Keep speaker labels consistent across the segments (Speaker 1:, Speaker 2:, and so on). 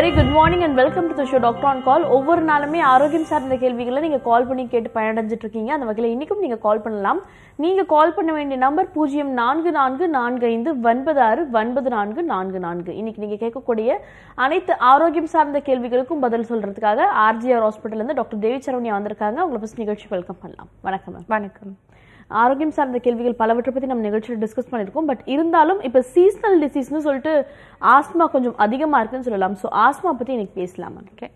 Speaker 1: Very good morning and welcome to show doctor on call ஒவ்வொரு நாளுமே ஆரோக்கியம் சார்ந்த கேள்விகளை நீங்க கால் பண்ணி கேட்டு பயனடைஞ்சிட்டு இருக்கீங்க அந்த வகையில் இன்னைக்கும் நீங்க கால் பண்ணலாம். நீங்க கால் பண்ண வேண்டிய நம்பர் பூஜ்ஜியம் நான்கு நான்கு நான்கு ஐந்து ஒன்பது ஆறு ஒன்பது நான்கு நான்கு நான்கு. இன்னைக்கு நீங்க கேட்கக்கூடிய அனைத்து ஆரோக்கியம் சார்ந்த கேள்விகளுக்கும் பதில் சொல்றதுக்காக ஆர்ஜிஆர் ஹாஸ்பிட்டல் இருந்து டாக்டர் தேவி சரவணியா வந்திருக்காங்க. உங்களை பஸ் நிகழ்ச்சி வெல்கம் பண்ணலாம். வணக்கம் மேம்
Speaker 2: வணக்கம்.
Speaker 1: ஆரோக்கியம் சார்ந்த கேள்விகள் பலவற்றை பற்றி நம்ம நிகழ்ச்சியில் டிஸ்கஸ் பண்ணியிருக்கோம். பட் இருந்தாலும் இப்போ சீசனல் டிசீஸ்னு சொல்லிட்டு ஆஸ்மா கொஞ்சம் அதிகமாக இருக்குன்னு சொல்லலாம். ஸோ ஆஸ்மா பற்றி இன்றைக்கி பேசலாம்.
Speaker 2: ஓகே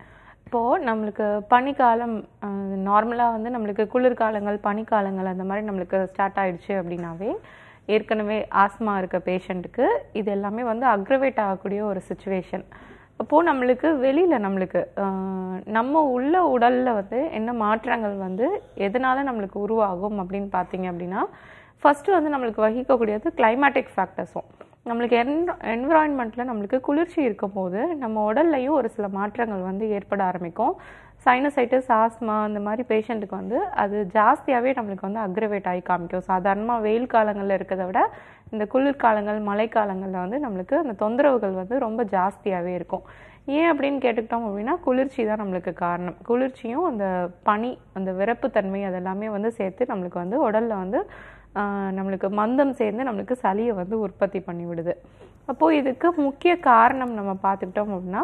Speaker 2: இப்போது நம்மளுக்கு பனிக்காலம் நார்மலாக வந்து நம்மளுக்கு குளிர்காலங்கள் பனிக்காலங்கள் அந்த மாதிரி நம்மளுக்கு ஸ்டார்ட் ஆயிடுச்சு அப்படின்னாவே ஏற்கனவே ஆஸ்மா இருக்க பேஷண்ட்டுக்கு இது எல்லாமே வந்து அக்ரவேட் ஆகக்கூடிய ஒரு சுச்சுவேஷன் அப்போது நம்மளுக்கு வெளியில் நம்மளுக்கு நம்ம உள்ள உடலில் வந்து என்ன மாற்றங்கள் வந்து எதனால் நம்மளுக்கு உருவாகும் அப்படின்னு பார்த்தீங்க அப்படின்னா ஃபஸ்ட்டு வந்து நம்மளுக்கு வகிக்கக்கூடியது கிளைமேட்டிக் ஃபேக்டர்ஸும் நம்மளுக்கு என் என்விரான்மெண்ட்டில் நம்மளுக்கு குளிர்ச்சி இருக்கும்போது நம்ம உடல்லையும் ஒரு சில மாற்றங்கள் வந்து ஏற்பட ஆரம்பிக்கும். சைனசைட்டிஸ் ஆஸ்மா அந்த மாதிரி பேஷண்ட்டுக்கு வந்து அது ஜாஸ்தியாகவே நம்மளுக்கு வந்து அக்ரவேட் ஆகி காமிக்கும். சாதாரணமாக வெயில் காலங்களில் இருக்கிறத விட இந்த குளிர்காலங்கள் மழைக்காலங்களில் வந்து நம்மளுக்கு அந்த தொந்தரவுகள் வந்து ரொம்ப ஜாஸ்தியாகவே இருக்கும். ஏன் அப்படின்னு கேட்டுக்கிட்டோம் அப்படின்னா குளிர்ச்சி தான் நம்மளுக்கு காரணம். குளிர்ச்சியும் அந்த பனி அந்த விரப்புத்தன்மை அதெல்லாமே வந்து சேர்த்து நம்மளுக்கு வந்து உடலில் வந்து நம்மளுக்கு மந்தம் சேர்ந்து நம்மளுக்கு சளியை வந்து உற்பத்தி பண்ணி விடுது அப்போது இதுக்கு முக்கிய காரணம் நம்ம பார்த்துக்கிட்டோம் அப்படின்னா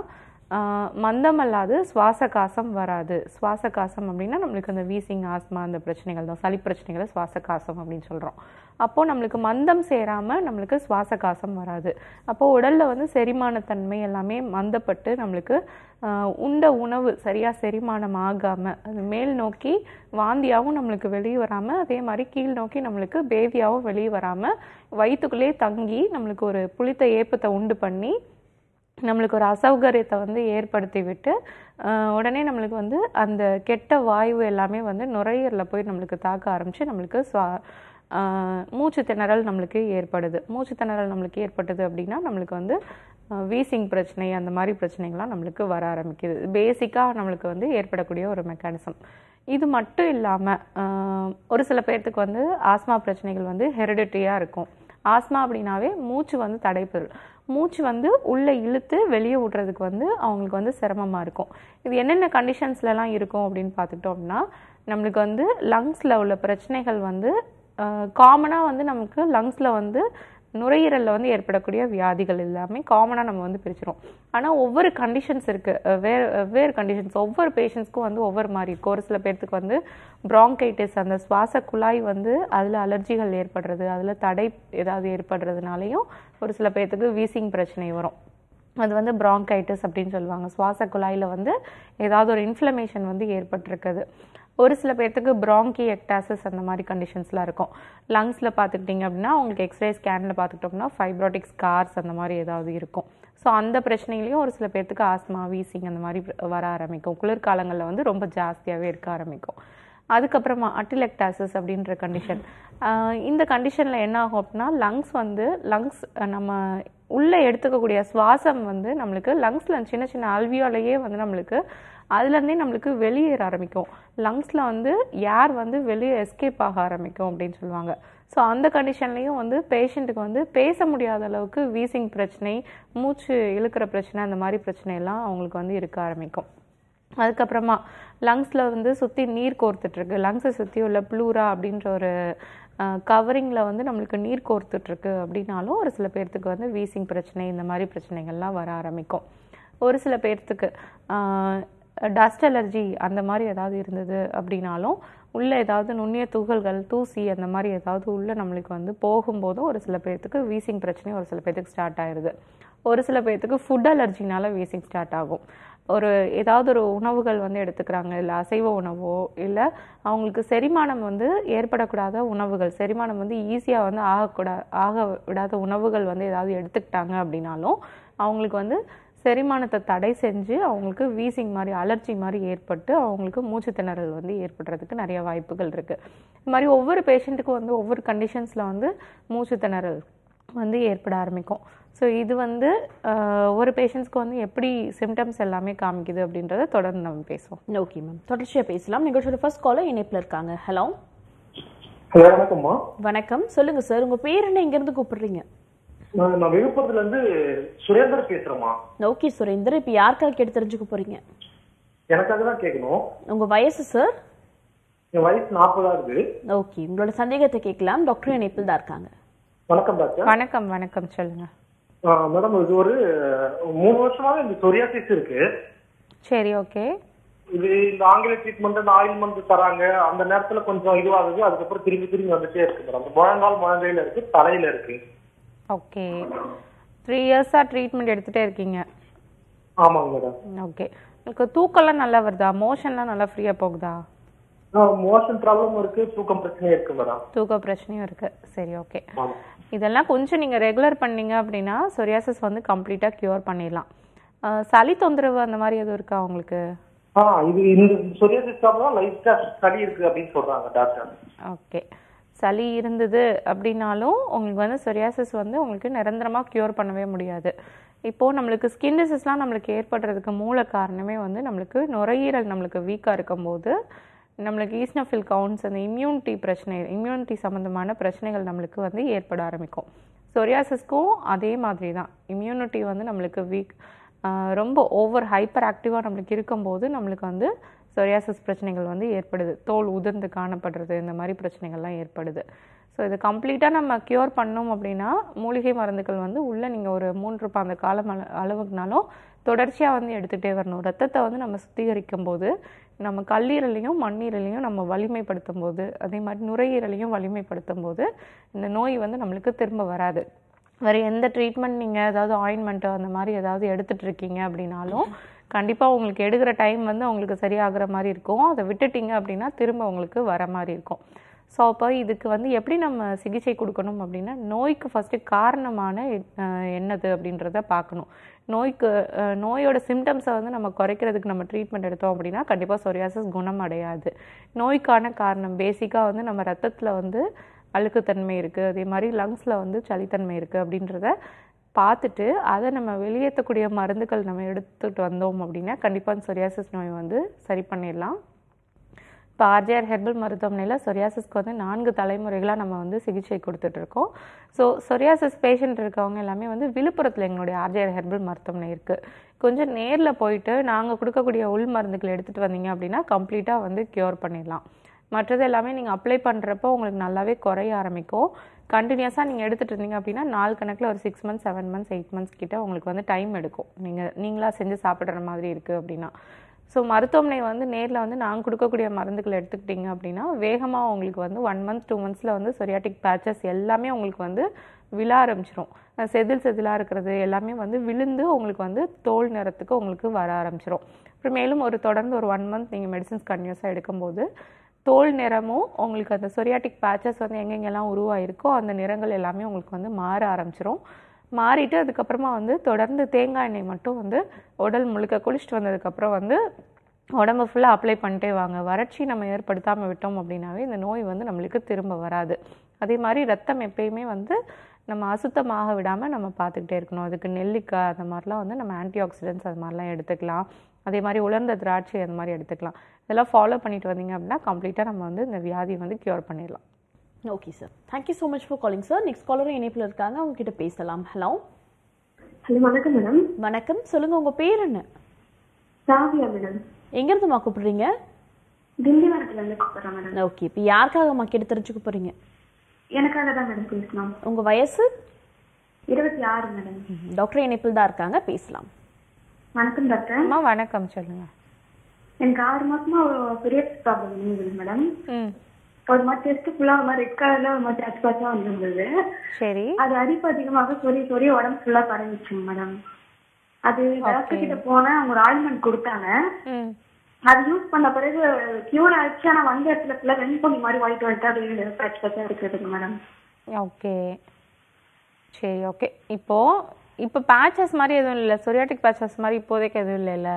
Speaker 2: மந்தம் அல்லாது சுவாச காசம் வராது. சுவாச காசம் அப்படின்னா நம்மளுக்கு அந்த வீசிங் ஆஸ்மா அந்த பிரச்சனைகள் தான். சளி பிரச்சனைகளை சுவாச காசம் அப்படின்னு சொல்கிறோம் அப்போது நம்மளுக்கு மந்தம் சேராமல் நம்மளுக்கு சுவாச காசம் வராது. அப்போது உடலில் வந்து செரிமானத்தன்மை எல்லாமே மந்தப்பட்டு நம்மளுக்கு உண்ட உணவு சரியாக செரிமானம் ஆகாமல் அது மேல் நோக்கி வாந்தியாகவும் நம்மளுக்கு வெளியே வராமல் அதே மாதிரி கீழ் நோக்கி நம்மளுக்கு பேதியாகவும் வெளியே வராமல் வயிற்றுக்குள்ளேயே தங்கி நம்மளுக்கு ஒரு புளித்த ஏப்பத்தை உண்டு பண்ணி நம்மளுக்கு ஒரு அசௌகரியத்தை வந்து ஏற்படுத்தி விட்டு உடனே நம்மளுக்கு வந்து அந்த கெட்ட வாயு எல்லாமே வந்து நுரையீரலில் போய் நம்மளுக்கு தாக்க ஆரம்பித்து நம்மளுக்கு சுவா மூச்சு திணறல் நம்மளுக்கு ஏற்படுது. மூச்சு திணறல் நம்மளுக்கு ஏற்பட்டது அப்படின்னா நம்மளுக்கு வந்து வீசிங் பிரச்சனை அந்த மாதிரி பிரச்சனைகள்லாம் நம்மளுக்கு வர ஆரம்பிக்குது. பேசிக்காக நம்மளுக்கு வந்து ஏற்படக்கூடிய ஒரு மெக்கானிசம் இது மட்டும் இல்லாமல் ஒரு சில பேர்த்துக்கு வந்து ஆஸ்மா பிரச்சனைகள் வந்து ஹெரிடிட்டியாக இருக்கும். ஆஸ்மா அப்படின்னாவே மூச்சு வந்து தடைப்பொருள் மூச்சு வந்து உள்ளே இழுத்து வெளியே விடுறதுக்கு வந்து அவங்களுக்கு வந்து சிரமமாக இருக்கும். இது என்னென்ன கண்டிஷன்ஸ்லலாம் இருக்கும் அப்படின்னு பார்த்துக்கிட்டோம் அப்படின்னா நம்மளுக்கு வந்து லங்ஸில் உள்ள பிரச்சனைகள் வந்து காமனாக வந்து நமக்கு லங்ஸில் வந்து நுரையீரலில் வந்து ஏற்படக்கூடிய வியாதிகள் எல்லாமே காமனாக நம்ம வந்து பிரிச்சிடும் ஆனால் ஒவ்வொரு கண்டிஷன்ஸ் இருக்குது வேறு வேறு கண்டிஷன்ஸ் ஒவ்வொரு பேஷண்ட்ஸ்க்கும் வந்து ஒவ்வொரு மாதிரி இருக்கும் ஒரு சில பேர்த்துக்கு வந்து ப்ராங்கைட்டிஸ் அந்த சுவாச குழாய் வந்து அதில் அலர்ஜிகள் ஏற்படுறது அதில் தடை ஏதாவது ஏற்படுறதுனாலையும் ஒரு சில பேர்த்துக்கு வீசிங் பிரச்சனை வரும். அது வந்து ப்ராங்கைட்டிஸ் அப்படின்னு சொல்லுவாங்க. சுவாச குழாயில் வந்து ஏதாவது ஒரு இன்ஃப்ளமேஷன் வந்து ஏற்பட்டிருக்குது. ஒரு சில பேர்த்துக்கு ப்ராங்கி எக்டாசஸ் அந்த மாதிரி கண்டிஷன்ஸ்லாம் இருக்கும். லங்ஸில் பார்த்துக்கிட்டிங்க அப்படின்னா உங்களுக்கு எக்ஸ்ரே ஸ்கேனில் பார்த்துக்கிட்டோம்னா ஃபைப்ராட்டிக் ஸ்கார்ஸ் அந்த மாதிரி ஏதாவது இருக்கும். ஸோ அந்த பிரச்சனைகளையும் ஒரு சில பேர்த்துக்கு ஆஸ்மா வீசிங் அந்த மாதிரி வர ஆரம்பிக்கும். குளிர்காலங்களில் வந்து ரொம்ப ஜாஸ்தியாகவே இருக்க ஆரம்பிக்கும். அதுக்கப்புறமா அட்டிலெக்டாசஸ் அப்படின்ற கண்டிஷன் இந்த கண்டிஷனில் என்ன ஆகும் அப்படின்னா லங்ஸ் வந்து லங்ஸ் நம்ம உள்ளே எடுத்துக்கக்கூடிய சுவாசம் வந்து நம்மளுக்கு லங்ஸில் சின்ன சின்ன அல்வியோலையே வந்து நம்மளுக்கு அதுலேருந்தே நம்மளுக்கு வெளியேற ஆரம்பிக்கும். லங்ஸில் வந்து ஏர் வந்து வெளியே எஸ்கேப் ஆக ஆரம்பிக்கும் அப்படின்னு சொல்லுவாங்க. ஸோ அந்த கண்டிஷன்லேயும் வந்து பேஷண்ட்டுக்கு வந்து பேச முடியாத அளவுக்கு வீசிங் பிரச்சனை மூச்சு இழுக்கிற பிரச்சனை அந்த மாதிரி பிரச்சனையெல்லாம் அவங்களுக்கு வந்து இருக்க ஆரம்பிக்கும். அதுக்கப்புறமா லங்ஸில் வந்து சுற்றி நீர் கோர்த்துட்ருக்கு. லங்ஸை சுற்றி உள்ள ப்ளூரா அப்படின்ற ஒரு கவரிங்கில் வந்து நம்மளுக்கு நீர் கோர்த்துட்ருக்கு அப்படின்னாலும் ஒரு சில பேர்த்துக்கு வந்து வீசிங் பிரச்சனை இந்த மாதிரி பிரச்சனைகள்லாம் வர ஆரம்பிக்கும். ஒரு சில பேர்த்துக்கு டஸ்ட் அலர்ஜி அந்த மாதிரி ஏதாவது இருந்தது அப்படின்னாலும் உள்ளே ஏதாவது நுண்ணிய துகள்கள் தூசி அந்த மாதிரி ஏதாவது உள்ளே நம்மளுக்கு வந்து போகும்போதும் ஒரு சில பேர்த்துக்கு வீசிங் பிரச்சனை ஒரு சில பேர்த்துக்கு ஸ்டார்ட் ஆயிடுது ஒரு சில பேர்த்துக்கு ஃபுட் அலர்ஜினால வீசிங் ஸ்டார்ட் ஆகும். ஒரு ஏதாவது ஒரு உணவுகள் வந்து எடுத்துக்கிறாங்க இல்லை அசைவ உணவோ இல்லை அவங்களுக்கு செரிமானம் வந்து ஏற்படக்கூடாத உணவுகள் செரிமானம் வந்து ஈஸியாக வந்து ஆகக்கூடா ஆக விடாத உணவுகள் வந்து ஏதாவது எடுத்துக்கிட்டாங்க அப்படின்னாலும் அவங்களுக்கு வந்து செரிமானத்தை தடை செஞ்சு அவங்களுக்கு வீசிங் மாதிரி அலர்ஜி மாதிரி ஏற்பட்டு அவங்களுக்கு மூச்சு திணறல் வந்து ஏற்படுறதுக்கு நிறைய வாய்ப்புகள் இருக்குது இது மாதிரி ஒவ்வொரு பேஷண்ட்டுக்கும் வந்து ஒவ்வொரு கண்டிஷன்ஸில் வந்து மூச்சு திணறல் வந்து ஏற்பட ஆரம்பிக்கும். ஸோ இது வந்து ஒரு பேஷண்ட்ஸ்க்கு வந்து எப்படி சிம்டம்ஸ் எல்லாமே காமிக்குது அப்படின்றத தொடர்ந்து நம்ம பேசுவோம்.
Speaker 1: ஓகே மேம் தொடர்ச்சியா பேசலாம். நிகழ்ச்சியோட ஃபர்ஸ்ட் காலர் இணைப்புல இருக்காங்க. ஹலோ
Speaker 3: ஹலோ வணக்கம்மா.
Speaker 1: வணக்கம். சொல்லுங்க சார் உங்க பேர் என்ன? இங்க இருந்து கூப்பிடுறீங்க?
Speaker 3: நான் விழுப்புரத்துல இருந்து சுரேந்தர் பேசுறேம்மா.
Speaker 1: ஓகே சுரேந்தர் இப்போ யாருக்காக கேட்டு தெரிஞ்சுக்க போறீங்க?
Speaker 3: எனக்காக தான் கேட்கணும்.
Speaker 1: உங்க வயசு சார்
Speaker 3: என் வயசு நாற்பதா இருக்கு.
Speaker 1: ஓகே உங்களோட சந்தேகத்தை கேட்கலாம். டாக்டர் இணைப்பில் தான் இருக்காங்க.
Speaker 3: வணக்கம் டாக்டர்
Speaker 2: வணக்கம் வணக்கம் சொல்லுங்க.
Speaker 3: ஆ, மேடம் இது ஒரு மூணு வருஷமாவே இந்த சொரியாசிஸ் இருக்கு.
Speaker 2: சரி ஓகே
Speaker 3: இது இந்த ஆங்கில ட்ரீட்மெண்ட் இந்த ஆயில்மெண்ட் தராங்க. அந்த நேரத்துல கொஞ்சம் இதுவாகுது. அதுக்கப்புறம் திரும்பி திரும்பி வந்துட்டே இருக்கு மேடம் அந்த முழங்கால் முழங்கையில இருக்கு தலையில இருக்கு.
Speaker 2: ஓகே த்ரீ இயர்ஸாக ட்ரீட்மெண்ட் எடுத்துகிட்டே இருக்கீங்க.
Speaker 3: ஆமாங்க மேடம்
Speaker 2: ஓகே உங்களுக்கு தூக்கம்லாம் நல்லா வருதா? மோஷன்லாம் நல்லா ஃப்ரீயாக போகுதா?
Speaker 3: மோஷன் ப்ராப்ளம் இருக்கு தூக்கம் பிரச்சனையும் இருக்கு மேடம்
Speaker 2: தூக்க பிரச்சனையும் இருக்குது சரி ஓகே இதெல்லாம் கொஞ்சம் நீங்கள் ரெகுலர் பண்ணீங்க அப்படின்னா சொரியாசிஸ் வந்து கம்ப்ளீட்டாக க்யூர் பண்ணிடலாம். சளி தொந்தரவு அந்த மாதிரி எதுவும் இருக்கா உங்களுக்கு?
Speaker 3: ஆ இது இந்த சொரியாசிஸ் ப்ராப்ளம் லைட்டா சளி இருக்கு அப்படின்னு சொல்றாங்க டாக்டர்
Speaker 2: ஓகே சளி இருந்தது அப்படின்னாலும் உங்களுக்கு வந்து சொரியாசிஸ் வந்து உங்களுக்கு நிரந்தரமாக க்யூர் பண்ணவே முடியாது. இப்போது நம்மளுக்கு ஸ்கின் டிசீஸ்லாம் நம்மளுக்கு ஏற்படுறதுக்கு மூல காரணமே வந்து நம்மளுக்கு நுரையீரல் நம்மளுக்கு வீக்காக இருக்கும்போது நம்மளுக்கு ஈஸ்னஃபில் கவுண்ட்ஸ் அந்த இம்யூனிட்டி பிரச்சனை இம்யூனிட்டி சம்மந்தமான பிரச்சனைகள் நம்மளுக்கு வந்து ஏற்பட ஆரம்பிக்கும். சொரியாசிஸ்க்கும் அதே மாதிரி தான் இம்யூனிட்டி வந்து நம்மளுக்கு வீக் ரொம்ப ஓவர் ஹைப்பர் ஆக்டிவாக நம்மளுக்கு இருக்கும்போது நம்மளுக்கு வந்து சொரியாசஸ் பிரச்சனைகள் வந்து ஏற்படுது. தோல் உதிர்ந்து காணப்படுறது இந்த மாதிரி பிரச்சனைகள்லாம் ஏற்படுது. ஸோ இது கம்ப்ளீட்டாக நம்ம க்யூர் பண்ணோம் அப்படின்னா மூலிகை மருந்துகள் வந்து உள்ளே நீங்கள் ஒரு மூன்று பாந்த காலம் அளவுக்குனாலும் தொடர்ச்சியாக வந்து எடுத்துகிட்டே வரணும். ரத்தத்தை வந்து நம்ம சுத்திகரிக்கும் போது நம்ம கல்லீரலையும் மண்ணீரலையும் நம்ம வலிமைப்படுத்தும் போது அதே மாதிரி நுரையீரலையும் வலிமைப்படுத்தும் போது இந்த நோய் வந்து நம்மளுக்கு திரும்ப வராது. வேறு எந்த ட்ரீட்மெண்ட் நீங்கள் ஏதாவது ஆயின்மெண்ட்டோ அந்த மாதிரி ஏதாவது எடுத்துகிட்ருக்கீங்க அப்படின்னாலும் கண்டிப்பாக உங்களுக்கு எடுக்கிற டைம் வந்து உங்களுக்கு சரியாகிற மாதிரி இருக்கும். அதை விட்டுட்டிங்க அப்படின்னா திரும்ப உங்களுக்கு வர மாதிரி இருக்கும். ஸோ அப்போ இதுக்கு வந்து எப்படி நம்ம சிகிச்சை கொடுக்கணும் அப்படின்னா நோய்க்கு ஃபஸ்ட்டு காரணமான என்னது அப்படின்றத பார்க்கணும். நோய்க்கு நோயோட சிம்டம்ஸை வந்து நம்ம குறைக்கிறதுக்கு நம்ம ட்ரீட்மெண்ட் எடுத்தோம் அப்படின்னா கண்டிப்பாக சொரியாசஸ் குணம் அடையாது நோய்க்கான காரணம் பேசிக்காக வந்து நம்ம ரத்தத்தில் வந்து அழுக்குத்தன்மை இருக்குது அதே மாதிரி லங்ஸில் வந்து சளித்தன்மை இருக்குது அப்படின்றத பார்த்துட்டு அதை நம்ம வெளியேற்றக்கூடிய மருந்துகள் நம்ம எடுத்துகிட்டு வந்தோம் அப்படின்னா கண்டிப்பாக சொரியாசிஸ் நோய் வந்து சரி பண்ணிடலாம். இப்போ ஆர்ஜிஆர் ஹெர்பல் மருத்துவமனையில் சொரியாசிஸ்க்கு வந்து நான்கு தலைமுறைகளாக நம்ம வந்து சிகிச்சை கொடுத்துட்ருக்கோம் ஸோ சொரியாசிஸ் பேஷண்ட் இருக்கவங்க எல்லாமே வந்து விழுப்புரத்தில் எங்களுடைய ஆர்ஜிஆர் ஹெர்பல் மருத்துவமனை இருக்குது கொஞ்சம் நேரில் போயிட்டு நாங்கள் கொடுக்கக்கூடிய உள் மருந்துகள் எடுத்துகிட்டு வந்தீங்க அப்படின்னா கம்ப்ளீட்டாக வந்து க்யூர் பண்ணிடலாம். மற்றது எல்லாமே நீங்கள் அப்ளை பண்ணுறப்போ உங்களுக்கு நல்லாவே குறைய ஆரம்பிக்கும். கண்டினியூஸாக நீங்கள் எடுத்துகிட்டு இருந்தீங்க அப்படின்னா நாலு கணக்கில் ஒரு six months seven months eight months கிட்டே உங்களுக்கு வந்து டைம் எடுக்கும். நீங்கள் நீங்களாக செஞ்சு சாப்பிட்ற மாதிரி இருக்குது அப்படின்னா. ஸோ மருத்துவமனை வந்து நேரில் வந்து நாங்கள் கொடுக்கக்கூடிய மருந்துகள் எடுத்துக்கிட்டிங்க அப்படின்னா வேகமாக உங்களுக்கு வந்து ஒன் மந்த் டூ மந்த்ஸில் வந்து சொரியாட்டிக் பேச்சஸ் எல்லாமே உங்களுக்கு வந்து விழ ஆரம்பிச்சிரும். செதில் செதிலாக இருக்கிறது எல்லாமே வந்து விழுந்து உங்களுக்கு வந்து தோல் நிறத்துக்கு உங்களுக்கு வர ஆரம்பிச்சிரும். அப்புறம் மேலும் ஒரு தொடர்ந்து ஒரு ஒன் மந்த் நீங்கள் மெடிசன்ஸ் கன்யூஸாக எடுக்கும்போது தோல் நிறமும் உங்களுக்கு அந்த சொரியாட்டிக் பேச்சஸ் வந்து எங்கெங்கெல்லாம் உருவாயிருக்கோ அந்த நிறங்கள் எல்லாமே உங்களுக்கு வந்து மாற ஆரம்பிச்சிரும். மாறிட்டு அதுக்கப்புறமா வந்து தொடர்ந்து தேங்காய் எண்ணெய் மட்டும் வந்து உடல் முழுக்க குளிச்சுட்டு வந்ததுக்கப்புறம் வந்து உடம்பு ஃபுல்லாக அப்ளை பண்ணிட்டே வாங்க. வறட்சி நம்ம ஏற்படுத்தாமல் விட்டோம் அப்படின்னாவே இந்த நோய் வந்து நம்மளுக்கு திரும்ப வராது. அதே மாதிரி ரத்தம் எப்பயுமே வந்து நம்ம அசுத்தமாக விடாமல் நம்ம பார்த்துக்கிட்டே இருக்கணும். அதுக்கு நெல்லிக்காய் அந்த மாதிரிலாம் வந்து நம்ம ஆன்டி ஆக்சிடென்ட்ஸ் அது மாதிரிலாம் எடுத்துக்கலாம். அதே மாதிரி உலர்ந்த திராட்சை அந்த மாதிரி எடுத்துக்கலாம். இதெல்லாம் ஃபாலோ பண்ணிட்டு வந்தீங்க அப்படின்னா கம்ப்ளீட்டாக நம்ம வந்து இந்த வியாதியை வந்து க்யூர் பண்ணிடலாம்.
Speaker 1: Okay sir thank you so much for calling sir next காலரும் இணைப்பில் இருக்காங்க. அவங்க கிட்ட பேசலாம். ஹலோ
Speaker 4: ஹலோ வணக்கம் மேடம்
Speaker 1: வணக்கம். சொல்லுங்க உங்க பேர் என்ன?
Speaker 4: சாவியா மேடம்
Speaker 1: எங்கிருந்துமா கூப்பிடுறீங்க?
Speaker 4: திண்டிவனத்துல இருந்து கூப்பிடுறேன் மேடம்
Speaker 1: ஓகே இப்போ யாருக்காகம்மா கேட்டு தெரிஞ்சுக்க போறீங்க?
Speaker 4: எனக்காக தான் மேடம் பேசணும்
Speaker 1: உங்க வயசு?
Speaker 4: இருபத்தி ஆறு மேடம்
Speaker 1: டாக்டர் இணைப்பில் தான் இருக்காங்க. பேசலாம்.
Speaker 4: வணக்கம் டாக்டர்
Speaker 2: அம்மா வணக்கம் சொல்லுங்கள்
Speaker 4: எனக்கு ஆறு மாசமா ஒரு பீரியட்ஸ் ப்ராப்ளம் இருந்தது மேடம் ஒரு மாதிரி டெஸ்ட் ஃபுல்லா ஒரு மாதிரி ரெட் கலர்ல ஒரு மாதிரி டச் பாச்சா வந்திருந்தது.
Speaker 2: சரி.
Speaker 4: அது அரிப்பு அதிகமாக சொறி சொறி உடம்பு ஃபுல்லா பரவிச்சுங்க மேடம் அது டாக்டர் கிட்ட போனேன் அவங்க ஒரு ஆயில்மெண்ட் கொடுத்தாங்க. அது யூஸ் பண்ண பிறகு கியூர் ஆயிடுச்சு ஆனா வந்த இடத்துல ஃபுல்லா வெண்பொண்ணி மாதிரி ஒயிட் ஒயிட்டா அப்படியே டச் பாச்சா இருக்குதுங்க மேடம்
Speaker 2: ஓகே சரி ஓகே இப்போ இப்போ பேச்சஸ் மாதிரி எதுவும் இல்லை? சொரியாட்டிக் பேச்சஸ் மாதிரி இப்போதைக்கு எதுவும் இல்லைல்ல?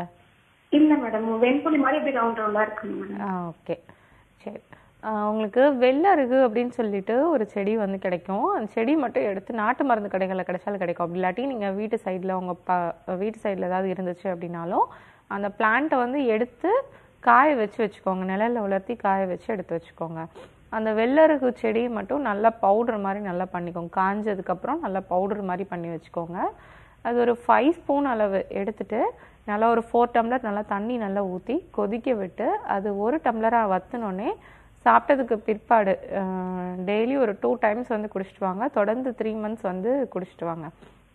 Speaker 4: இல்ல மேடம் வெண்புலி மாதிரி அப்படியே ரவுண்ட் ரவுண்டா இருக்குங்க மேடம்
Speaker 2: ஆ ஓகே சரி. உங்களுக்கு வெள்ளருகு அப்படின்னு சொல்லிட்டு ஒரு செடி வந்து கிடைக்கும். அந்த செடி மட்டும் எடுத்து நாட்டு மருந்து கடைகளில் கிடைச்சாலும் கிடைக்கும். அப்படி இல்லாட்டி நீங்கள் வீட்டு சைடில் உங்கள் ப வீட்டு சைடில் ஏதாவது இருந்துச்சு அப்படின்னாலும் அந்த பிளான்ட்டை வந்து எடுத்து காய வச்சு வச்சுக்கோங்க. நிழலில் உலர்த்தி காய வச்சு எடுத்து வச்சுக்கோங்க. அந்த வெள்ளருகு செடி மட்டும் நல்லா பவுடர் மாதிரி நல்லா பண்ணிக்கோங்க. காஞ்சதுக்கப்புறம் நல்லா பவுடர் மாதிரி பண்ணி வச்சுக்கோங்க. அது ஒரு ஃபைவ் ஸ்பூன் அளவு எடுத்துட்டு நல்லா ஒரு ஃபோர் டம்ளர் நல்லா தண்ணி நல்லா ஊற்றி கொதிக்க விட்டு அது ஒரு டம்ளராக வத்துனோடனே சாப்பிட்டதுக்கு பிற்பாடு டெய்லி ஒரு டூ டைம்ஸ் வந்து குடிச்சிட்டு வாங்க. தொடர்ந்து த்ரீ மந்த்ஸ் வந்து குடிச்சிட்டு வாங்க.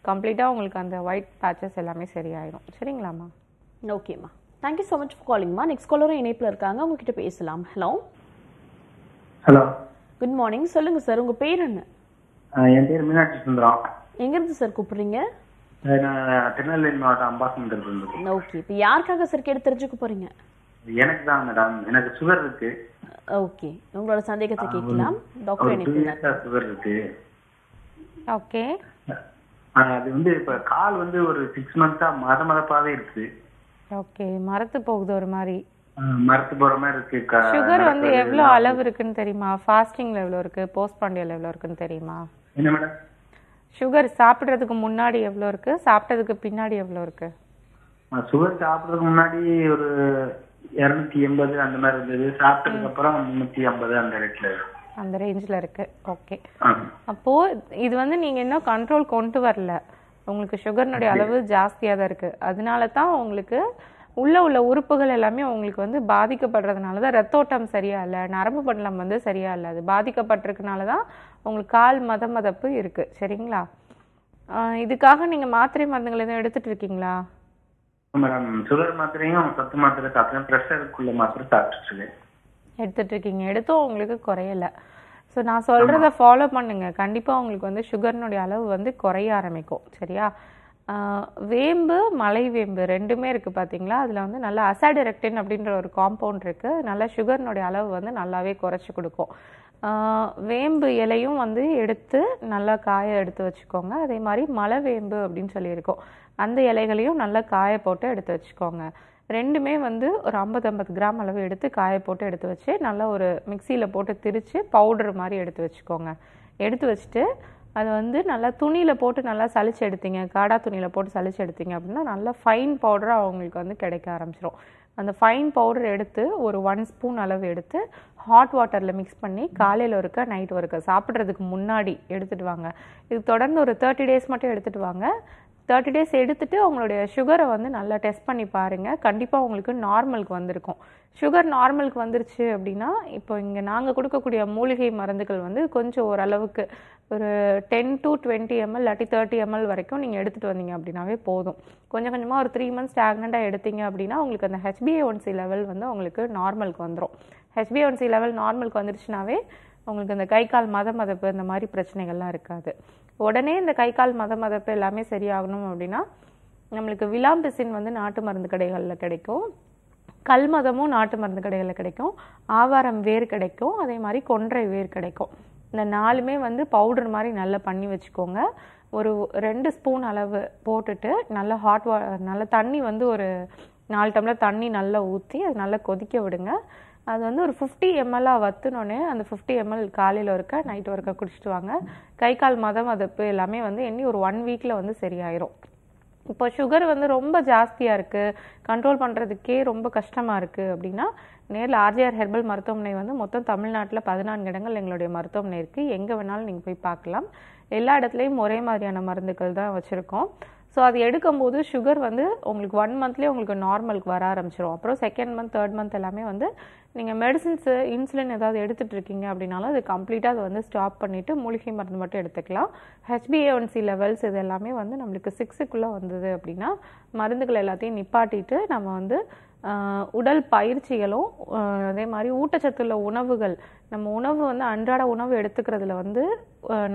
Speaker 2: கம்ப்ளீட்டாக உங்களுக்கு அந்த ஒயிட் பேச்சஸ் எல்லாமே சரியாயிடும். சரிங்களாம்மா
Speaker 1: ஓகேம்மா thank you so much for காலிங்மா next காலரும் இணைப்பில் இருக்காங்க. உங்ககிட்ட பேசலாம். ஹலோ
Speaker 5: ஹலோ
Speaker 1: குட் மார்னிங் சொல்லுங்க சார் உங்க பேர் என்ன?
Speaker 5: என் பேர் மீனாட்சி சுந்தரம்.
Speaker 1: எங்கிருந்து சார் கூப்பிடுறீங்க?
Speaker 5: நான் திருநெல்வேலி மாவட்டம் அம்பாசமுத்திரத்துல
Speaker 1: ஓகே இப்போ யாருக்காக சார் கேட்டு தெரிஞ்சுக்க போறீங்க?
Speaker 5: எனக்கு தான் மேடம் எனக்கு சுகர் இருக்கு.
Speaker 1: ஓகே உங்களோட சந்தேகத்தை கேட்கலாம். டாக்டர்
Speaker 5: இயர்ஸா சுகர் இருக்கு.
Speaker 2: ஓகே
Speaker 5: அது வந்து இப்ப கால் வந்து ஒரு சிக்ஸ் மந்த்ஸா மத மதப்பாவே இருக்கு.
Speaker 2: ஓகே மரத்து போகுது ஒரு மாதிரி.
Speaker 5: மரத்து போற மாதிரி இருக்கு.
Speaker 2: சுகர் வந்து
Speaker 5: நடக்கிறது
Speaker 2: எவ்வளோ
Speaker 5: எல்லாம்.
Speaker 2: அளவு இருக்குன்னு தெரியுமா? ஃபாஸ்டிங்ல எவ்வளோ இருக்கு போஸ்ட் பாண்டியல் எவ்வளோ இருக்குன்னு தெரியுமா?
Speaker 5: என்ன மேடம்
Speaker 2: சுகர் சாப்பிட்றதுக்கு முன்னாடி எவ்வளோ இருக்கு? சாப்பிட்டதுக்கு பின்னாடி எவ்வளோ இருக்கு?
Speaker 5: சுகர் சாப்பிடறதுக்கு முன்னாடி ஒரு இருநூத்தி எண்பது அந்த மாதிரி இருந்தது. சாப்பிட்டதுக்கு அப்புறம் முன்னூத்தி ஐம்பது அந்த ரேட்ல
Speaker 2: அந்த ரேஞ்சில் இருக்கு. ஓகே அப்போ இது வந்து நீங்க இன்னும் கண்ட்ரோல் கொண்டு வரல. உங்களுக்கு சுகர்னுடைய அளவு ஜாஸ்தியா தான் இருக்கு. அதனால தான் உங்களுக்கு உள்ள உள்ள உறுப்புகள் எல்லாமே உங்களுக்கு வந்து பாதிக்கப்படுறதுனால தான் ரத்தோட்டம் சரியா இல்லை நரம்பு மண்டலம் வந்து சரியா இல்லை. அது பாதிக்கப்பட்டிருக்கனால தான் உங்களுக்கு கால் மத மதப்பு இருக்கு. சரிங்களா? இதுக்காக நீங்க மாத்திரை மருந்துகள் எதுவும் எடுத்துட்டு இருக்கீங்களா?
Speaker 5: மேடம். சுகர் மாத்திரையும் சத்து மாத்திரை சாப்பிட்டேன். ப்ரெஷருக்குள்ள மாத்திரை சாப்பிட்டுட்டு இருக்கேன்.
Speaker 2: எடுத்துட்டு இருக்கீங்க. எடுத்தும் உங்களுக்கு குறையல. ஸோ நான் சொல்றத ஃபாலோ பண்ணுங்க. கண்டிப்பா உங்களுக்கு வந்து சுகர்னுடைய அளவு வந்து குறைய ஆரம்பிக்கும். சரியா? வேம்பு மலை வேம்பு ரெண்டுமே இருக்கு பாத்தீங்களா? அதுல வந்து நல்ல அசாடிரெக்டின் அப்படின்ற ஒரு காம்பவுண்ட் இருக்கு. நல்ல சுகர்னுடைய அளவு வந்து நல்லாவே குறைச்சி கொடுக்கும். வேம்பு இலையும் வந்து எடுத்து நல்லா காய எடுத்து வச்சுக்கோங்க. அதே மாதிரி மலை வேம்பு அப்படின்னு சொல்லியிருக்கோம். அந்த இலைகளையும் நல்லா காய போட்டு எடுத்து வச்சுக்கோங்க. ரெண்டுமே வந்து ஒரு ஐம்பது ஐம்பது கிராம் அளவு எடுத்து காய போட்டு எடுத்து வச்சு நல்லா ஒரு மிக்சியில் போட்டு திரித்து பவுடர் மாதிரி எடுத்து வச்சுக்கோங்க. எடுத்து வச்சுட்டு அதை வந்து நல்லா துணியில் போட்டு நல்லா சலிச்சு எடுத்தீங்க காடா துணியில் போட்டு சலிச்சு எடுத்தீங்க அப்படின்னா நல்லா ஃபைன் பவுடராக அவங்களுக்கு வந்து கிடைக்க ஆரம்பிச்சிடும் அந்த ஃபைன் பவுடர் எடுத்து ஒரு ஒன் ஸ்பூன் அளவு எடுத்து ஹாட் வாட்டரில் மிக்ஸ் பண்ணி காலையில் ஒருக்க நைட் ஒருக்க சாப்பிட்றதுக்கு முன்னாடி எடுத்துட்டு வாங்க. இது தொடர்ந்து ஒரு தேர்ட்டி டேஸ் மட்டும் எடுத்துகிட்டு வாங்க. தேர்ட்டி டேஸ் எடுத்துட்டு உங்களுடைய சுகரை வந்து நல்லா டெஸ்ட் பண்ணி பாருங்கள் கண்டிப்பாக உங்களுக்கு நார்மலுக்கு வந்திருக்கும். சுகர் நார்மலுக்கு வந்துருச்சு அப்படின்னா இப்போ இங்கே நாங்கள் கொடுக்கக்கூடிய மூலிகை மருந்துகள் வந்து கொஞ்சம் ஓரளவுக்கு ஒரு டென் டு டுவெண்ட்டி எம்எல் இல்லாட்டி தேர்ட்டி எம்எல் வரைக்கும் நீங்கள் எடுத்துகிட்டு வந்தீங்க அப்படின்னாவே போதும். கொஞ்சம் கொஞ்சமாக ஒரு த்ரீ மந்த்ஸ் ஸ்டாக்னண்ட்டாக எடுத்தீங்க அப்படின்னா உங்களுக்கு அந்த ஹெச்பிஏஒன்சி லெவல் வந்து உங்களுக்கு நார்மலுக்கு வந்துடும் ஹெச்பிஏஒன்சி லெவல் நார்மலுக்கு வந்துருச்சுனாவே உங்களுக்கு இந்த கை கால் மத மதப்பு இந்த மாதிரி பிரச்சனைகள்லாம் இருக்காது. உடனே இந்த கை கால் மத மதப்பு எல்லாமே சரியாகணும் அப்படின்னா நம்மளுக்கு விலாம்பிசின் வந்து நாட்டு மருந்து கடைகளில் கிடைக்கும். கல்மதமும் நாட்டு மருந்து கடைகளில் கிடைக்கும். ஆவாரம் வேர் கிடைக்கும். அதே மாதிரி கொன்றை வேர் கிடைக்கும். இந்த நாலுமே வந்து பவுடர் மாதிரி நல்லா பண்ணி வச்சுக்கோங்க. ஒரு ரெண்டு ஸ்பூன் அளவு போட்டுட்டு நல்லா ஹாட் வா நல்லா தண்ணி வந்து ஒரு நாலு டம்ளர் தண்ணி நல்லா ஊற்றி அது நல்லா கொதிக்க விடுங்க. அது வந்து ஒரு ஃபிஃப்டி எம்எல்லாக வத்துனோடனே அந்த ஃபிஃப்டி எம்எல் காலையில் ஒருக்க நைட் ஒருக்க குடிச்சிட்டு வாங்க. கை கால் மதம் மதப்பு எல்லாமே வந்து எண்ணி ஒரு ஒன் வீக்கில் வந்து சரியாயிரும். இப்போ சுகர் வந்து ரொம்ப ஜாஸ்தியாக இருக்குது கண்ட்ரோல் பண்ணுறதுக்கே ரொம்ப கஷ்டமாக இருக்குது அப்படின்னா நேரில் ஆர்ஜிஆர் ஹெர்பல் மருத்துவமனை வந்து மொத்தம் தமிழ்நாட்டில் பதினான்கு இடங்கள் எங்களுடைய மருத்துவமனை இருக்குது எங்கே வேணாலும் நீங்கள் போய் பார்க்கலாம். எல்லா இடத்துலையும் ஒரே மாதிரியான மருந்துகள் தான் வச்சுருக்கோம். ஸோ அது எடுக்கும்போது சுகர் வந்து உங்களுக்கு ஒன் மந்த்லேயே உங்களுக்கு நார்மலுக்கு வர ஆரம்பிச்சிடும் அப்புறம் செகண்ட் மந்த் தேர்ட் மந்த் எல்லாமே வந்து நீங்கள் மெடிசின்ஸு இன்சுலின் ஏதாவது எடுத்துகிட்டு இருக்கீங்க அப்படின்னாலும் அது கம்ப்ளீட்டாக அதை வந்து ஸ்டாப் பண்ணிவிட்டு மூலிகை மருந்து மட்டும் எடுத்துக்கலாம். ஹெச்பிஏஒன்சி லெவல்ஸ் இது எல்லாமே வந்து நம்மளுக்கு சிக்ஸுக்குள்ளே வந்தது அப்படின்னா மருந்துகள் எல்லாத்தையும் நிப்பாட்டிட்டு நம்ம வந்து உடல் பயிற்சிகளும் அதே மாதிரி ஊட்டச்சத்துள்ள உணவுகள் நம்ம உணவு வந்து அன்றாட உணவு எடுத்துக்கிறதுல வந்து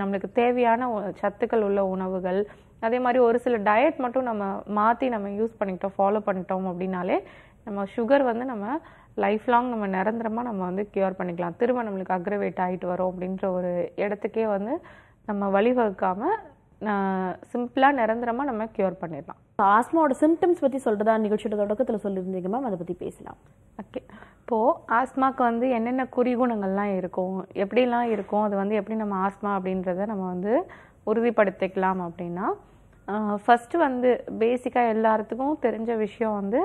Speaker 2: நம்மளுக்கு தேவையான சத்துக்கள் உள்ள உணவுகள் அதே மாதிரி ஒரு சில டயட் மட்டும் நம்ம மாற்றி நம்ம யூஸ் பண்ணிக்கிட்டோம் ஃபாலோ பண்ணிட்டோம் அப்படின்னாலே நம்ம சுகர் வந்து நம்ம லைஃப் லாங் நம்ம நிரந்தரமாக நம்ம வந்து கியூர் பண்ணிக்கலாம். திரும்ப நம்மளுக்கு அக்ரவேட் ஆகிட்டு வரோம் அப்படின்ற ஒரு இடத்துக்கே வந்து நம்ம வழிவகுக்காமல் சிம்பிளாக நிரந்தரமாக நம்ம கியூர் பண்ணிடலாம்.
Speaker 1: ஆஸ்மாவோட சிம்டம்ஸ் பத்தி சொல்றதா? நிகழ்ச்சியோட தொடக்கத்துல சொல்லியிருந்தீங்க மேம் அதை பத்தி பேசலாம்.
Speaker 2: ஓகே இப்போது ஆஸ்மாக்கு வந்து என்னென்ன குறிகுணங்கள்லாம் இருக்கும்? எப்படிலாம் இருக்கும்? அது வந்து எப்படி நம்ம ஆஸ்மா அப்படின்றத நம்ம வந்து உறுதிப்படுத்திக்கலாம் அப்படின்னா ஃபஸ்ட்டு வந்து பேசிக்காக எல்லாத்துக்கும் தெரிஞ்ச விஷயம் வந்து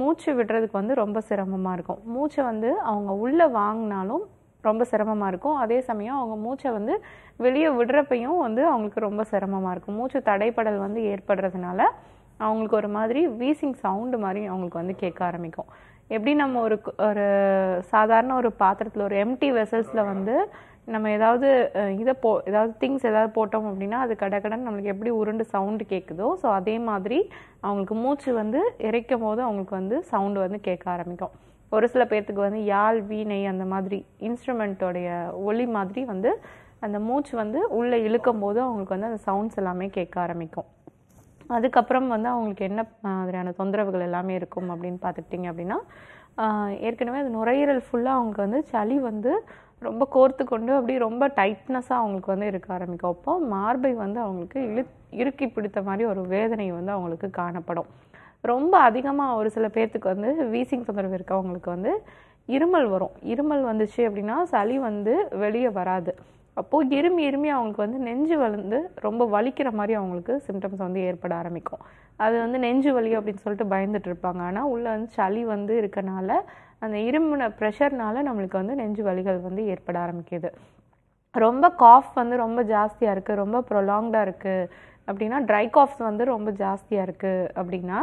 Speaker 2: மூச்சு விடுறதுக்கு வந்து ரொம்ப சிரமமாக இருக்கும். மூச்சை வந்து அவங்க உள்ளே வாங்கினாலும் ரொம்ப சிரமமாக இருக்கும். அதே சமயம் அவங்க மூச்சை வந்து வெளியே விடுறப்பையும் வந்து அவங்களுக்கு ரொம்ப சிரமமாக இருக்கும். மூச்சு தடைப்படல் வந்து ஏற்படுறதுனால அவங்களுக்கு ஒரு மாதிரி வீசிங் சவுண்டு மாதிரி அவங்களுக்கு வந்து கேட்க ஆரம்பிக்கும். எப்படி நம்ம ஒரு ஒரு சாதாரண ஒரு பாத்திரத்தில் ஒரு எம்டி வெசல்ஸில் வந்து நம்ம ஏதாவது இதை போ ஏதாவது திங்ஸ் ஏதாவது போட்டோம் அப்படின்னா அது கடகடன்னு நம்மளுக்கு எப்படி உருண்டு சவுண்டு கேட்குதோ ஸோ அதே மாதிரி அவங்களுக்கு மூச்சு வந்து இறைக்கும் போது அவங்களுக்கு வந்து சவுண்டு வந்து கேட்க ஆரம்பிக்கும். ஒரு சில பேர்த்துக்கு வந்து யாழ் வீணை அந்த மாதிரி இன்ஸ்ட்ருமெண்ட்டோடைய ஒலி மாதிரி வந்து அந்த மூச்சு வந்து உள்ளே இழுக்கும் போது அவங்களுக்கு வந்து அந்த சவுண்ட்ஸ் எல்லாமே கேட்க ஆரம்பிக்கும். அதுக்கப்புறம் வந்து அவங்களுக்கு என்ன மாதிரியான தொந்தரவுகள் எல்லாமே இருக்கும் அப்படின்னு பார்த்துக்கிட்டிங்க அப்படின்னா ஏற்கனவே அது நுரையீரல் ஃபுல்லாக அவங்களுக்கு வந்து சளி வந்து ரொம்ப கோர்த்து கொண்டு அப்படியே ரொம்ப டைட்னஸாக அவங்களுக்கு வந்து இருக்க ஆரம்பிக்கும். அப்போ மார்பை வந்து அவங்களுக்கு இழு இறுக்கி பிடித்த மாதிரி ஒரு வேதனை வந்து அவங்களுக்கு காணப்படும். ரொம்ப அதிகமாக ஒரு சில பேர்த்துக்கு வந்து வீசிங் தொந்தரவு இருக்கவங்களுக்கு வந்து இருமல் வரும். இருமல் வந்துச்சு அப்படின்னா சளி வந்து வெளியே வராது. அப்போது இருமி இருமி அவங்களுக்கு வந்து நெஞ்சு வளர்ந்து ரொம்ப வலிக்கிற மாதிரி அவங்களுக்கு சிம்டம்ஸ் வந்து ஏற்பட ஆரம்பிக்கும். அது வந்து நெஞ்சு வலி அப்படின்னு சொல்லிட்டு பயந்துட்டு இருப்பாங்க. ஆனால் உள்ளே வந்து சளி வந்து இருக்கனால அந்த இருமுன ப்ரெஷர்னால நம்மளுக்கு வந்து நெஞ்சு வலிகள் வந்து ஏற்பட ஆரம்பிக்குது. ரொம்ப காஃப் வந்து ரொம்ப ஜாஸ்தியாக இருக்குது ரொம்ப ப்ரொலாங்டாக இருக்குது அப்படின்னா ட்ரை காஃப்ஸ் வந்து ரொம்ப ஜாஸ்தியாக இருக்குது அப்படின்னா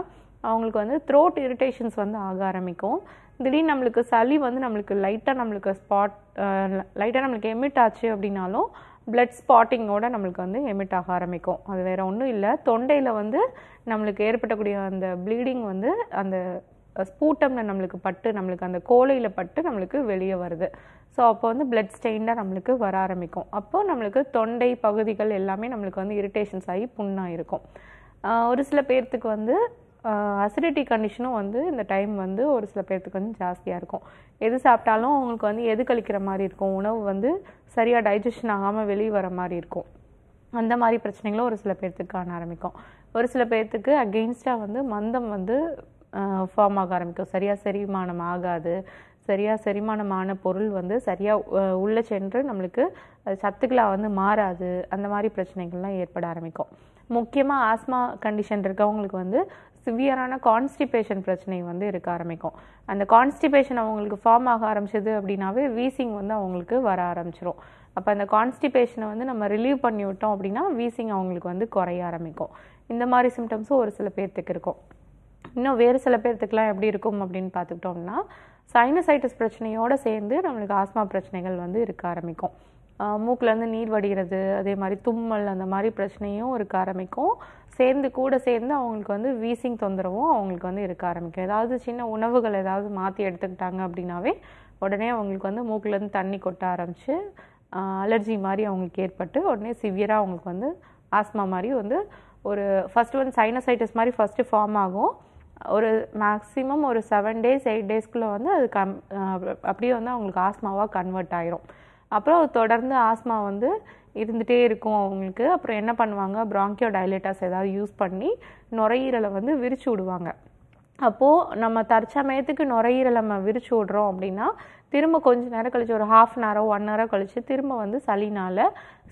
Speaker 2: அவங்களுக்கு வந்து த்ரோட் இரிட்டேஷன்ஸ் வந்து ஆக ஆரம்பிக்கும். திடீர்னு நம்மளுக்கு சளி வந்து நம்மளுக்கு லைட்டாக நம்மளுக்கு ஸ்பாட் லைட்டாக நம்மளுக்கு எமிட் ஆச்சு அப்படின்னாலும் பிளட் ஸ்பாட்டிங்கோட நம்மளுக்கு வந்து எமிட் ஆக ஆரம்பிக்கும். அது வேறு ஒன்றும் இல்லை. தொண்டையில் வந்து நம்மளுக்கு ஏற்படக்கூடிய அந்த ப்ளீடிங் வந்து அந்த ஸ்பூட்டமில் நம்மளுக்கு பட்டு நம்மளுக்கு அந்த கோலையில் பட்டு நம்மளுக்கு வெளியே வருது. ஸோ அப்போ வந்து பிளட் ஸ்டெயின்டாக நம்மளுக்கு வர ஆரம்பிக்கும். அப்போது நம்மளுக்கு தொண்டை பகுதிகள் எல்லாமே நம்மளுக்கு வந்து இரிட்டேஷன்ஸ் ஆகி புண்ணாக இருக்கும் ஒரு சில பேர்த்துக்கு வந்து அசிடிட்டி கண்டிஷனும் வந்து இந்த டைம் வந்து ஒரு சில பேர்த்துக்கு வந்து ஜாஸ்தியாக இருக்கும். எது சாப்பிட்டாலும் அவங்களுக்கு வந்து எது கழிக்கிற மாதிரி இருக்கும்? உணவு வந்து சரியாக டைஜஷன் ஆகாமல் வெளியே வர மாதிரி இருக்கும். அந்த மாதிரி பிரச்சனைகளும் ஒரு சில பேர்த்துக்கு காண ஆரம்பிக்கும். ஒரு சில பேர்த்துக்கு அகெயின்ஸ்டாக வந்து மந்தம் வந்து ஃபார்ம் ஆக ஆரம்பிக்கும். சரியாக செரிமானம் ஆகாது. சரியாக செரிமானமான பொருள் வந்து சரியாக உள்ளே சென்று நம்மளுக்கு சத்துக்களாக வந்து மாறாது. அந்த மாதிரி பிரச்சனைகள்லாம் ஏற்பட ஆரம்பிக்கும். முக்கியமாக ஆஸ்மா கண்டிஷன் இருக்கவங்களுக்கு வந்து சிவியரான கான்ஸ்டிபேஷன் பிரச்சனை வந்து இருக்க ஆரம்பிக்கும். அந்த கான்ஸ்டிபேஷன் அவங்களுக்கு ஃபார்ம் ஆக ஆரம்பிச்சது அப்படின்னாவே வீசிங் வந்து அவங்களுக்கு வர ஆரம்பிச்சிரும். அப்போ அந்த கான்ஸ்டிபேஷனை வந்து நம்ம ரிலீவ் பண்ணி விட்டோம் அப்படின்னா வீசிங் அவங்களுக்கு வந்து குறைய ஆரம்பிக்கும். இந்த மாதிரி சிம்டம்ஸும் ஒரு சில பேர்த்துக்கு இருக்கும். இன்னும் வேறு சில பேர்த்துக்கெலாம் எப்படி இருக்கும் அப்படின்னு பார்த்துக்கிட்டோம்னா சைனசைட்டிஸ் பிரச்சனையோடு சேர்ந்து நம்மளுக்கு ஆஸ்மா பிரச்சனைகள் வந்து இருக்க ஆரம்பிக்கும். மூக்கிலேருந்து நீர் வடிகிறது அதே மாதிரி தும்மல் அந்த மாதிரி பிரச்சனையும் இருக்க ஆரம்பிக்கும். சேர்ந்து கூட சேர்ந்து அவங்களுக்கு வந்து வீசிங் தொந்தரவும் அவங்களுக்கு வந்து இருக்க ஆரம்பிக்கும். ஏதாவது சின்ன உணவுகள் ஏதாவது மாற்றி எடுத்துக்கிட்டாங்க அப்படின்னாவே உடனே அவங்களுக்கு வந்து மூக்கிலேருந்து தண்ணி கொட்ட ஆரம்பிச்சு அலர்ஜி மாதிரி அவங்களுக்கு ஏற்பட்டு உடனே சிவியராக அவங்களுக்கு வந்து ஆஸ்மா மாதிரி வந்து ஒரு ஃபஸ்ட்டு வந்து சைனசைட்டிஸ் மாதிரி ஃபஸ்ட்டு ஃபார்ம் ஆகும். ஒரு மேக்ஸிமம் ஒரு செவன் டேஸ் எயிட் டேஸ்க்குள்ளே வந்து அது கம் அப்படியே வந்து அவங்களுக்கு ஆஸ்மாவாக கன்வெர்ட் ஆயிரும். அப்புறம் தொடர்ந்து ஆஸ்மா வந்து இருந்துகிட்டே இருக்கும் அவங்களுக்கு. அப்புறம் என்ன பண்ணுவாங்க? ப்ராங்கியோ டைலேட்டர்ஸ் ஏதாவது யூஸ் பண்ணி நுரையீரலை வந்து விரிச்சு விடுவாங்க. அப்போது நம்ம தற்சமயத்துக்கு நுரையீரலை நம்ம விரிச்சு விட்றோம் அப்படின்னா திரும்ப கொஞ்ச நேரம் கழிச்சு ஒரு ஹாஃப் அன் ஹவர் ஒன் ஹவரோ கழிச்சு திரும்ப வந்து சளினால்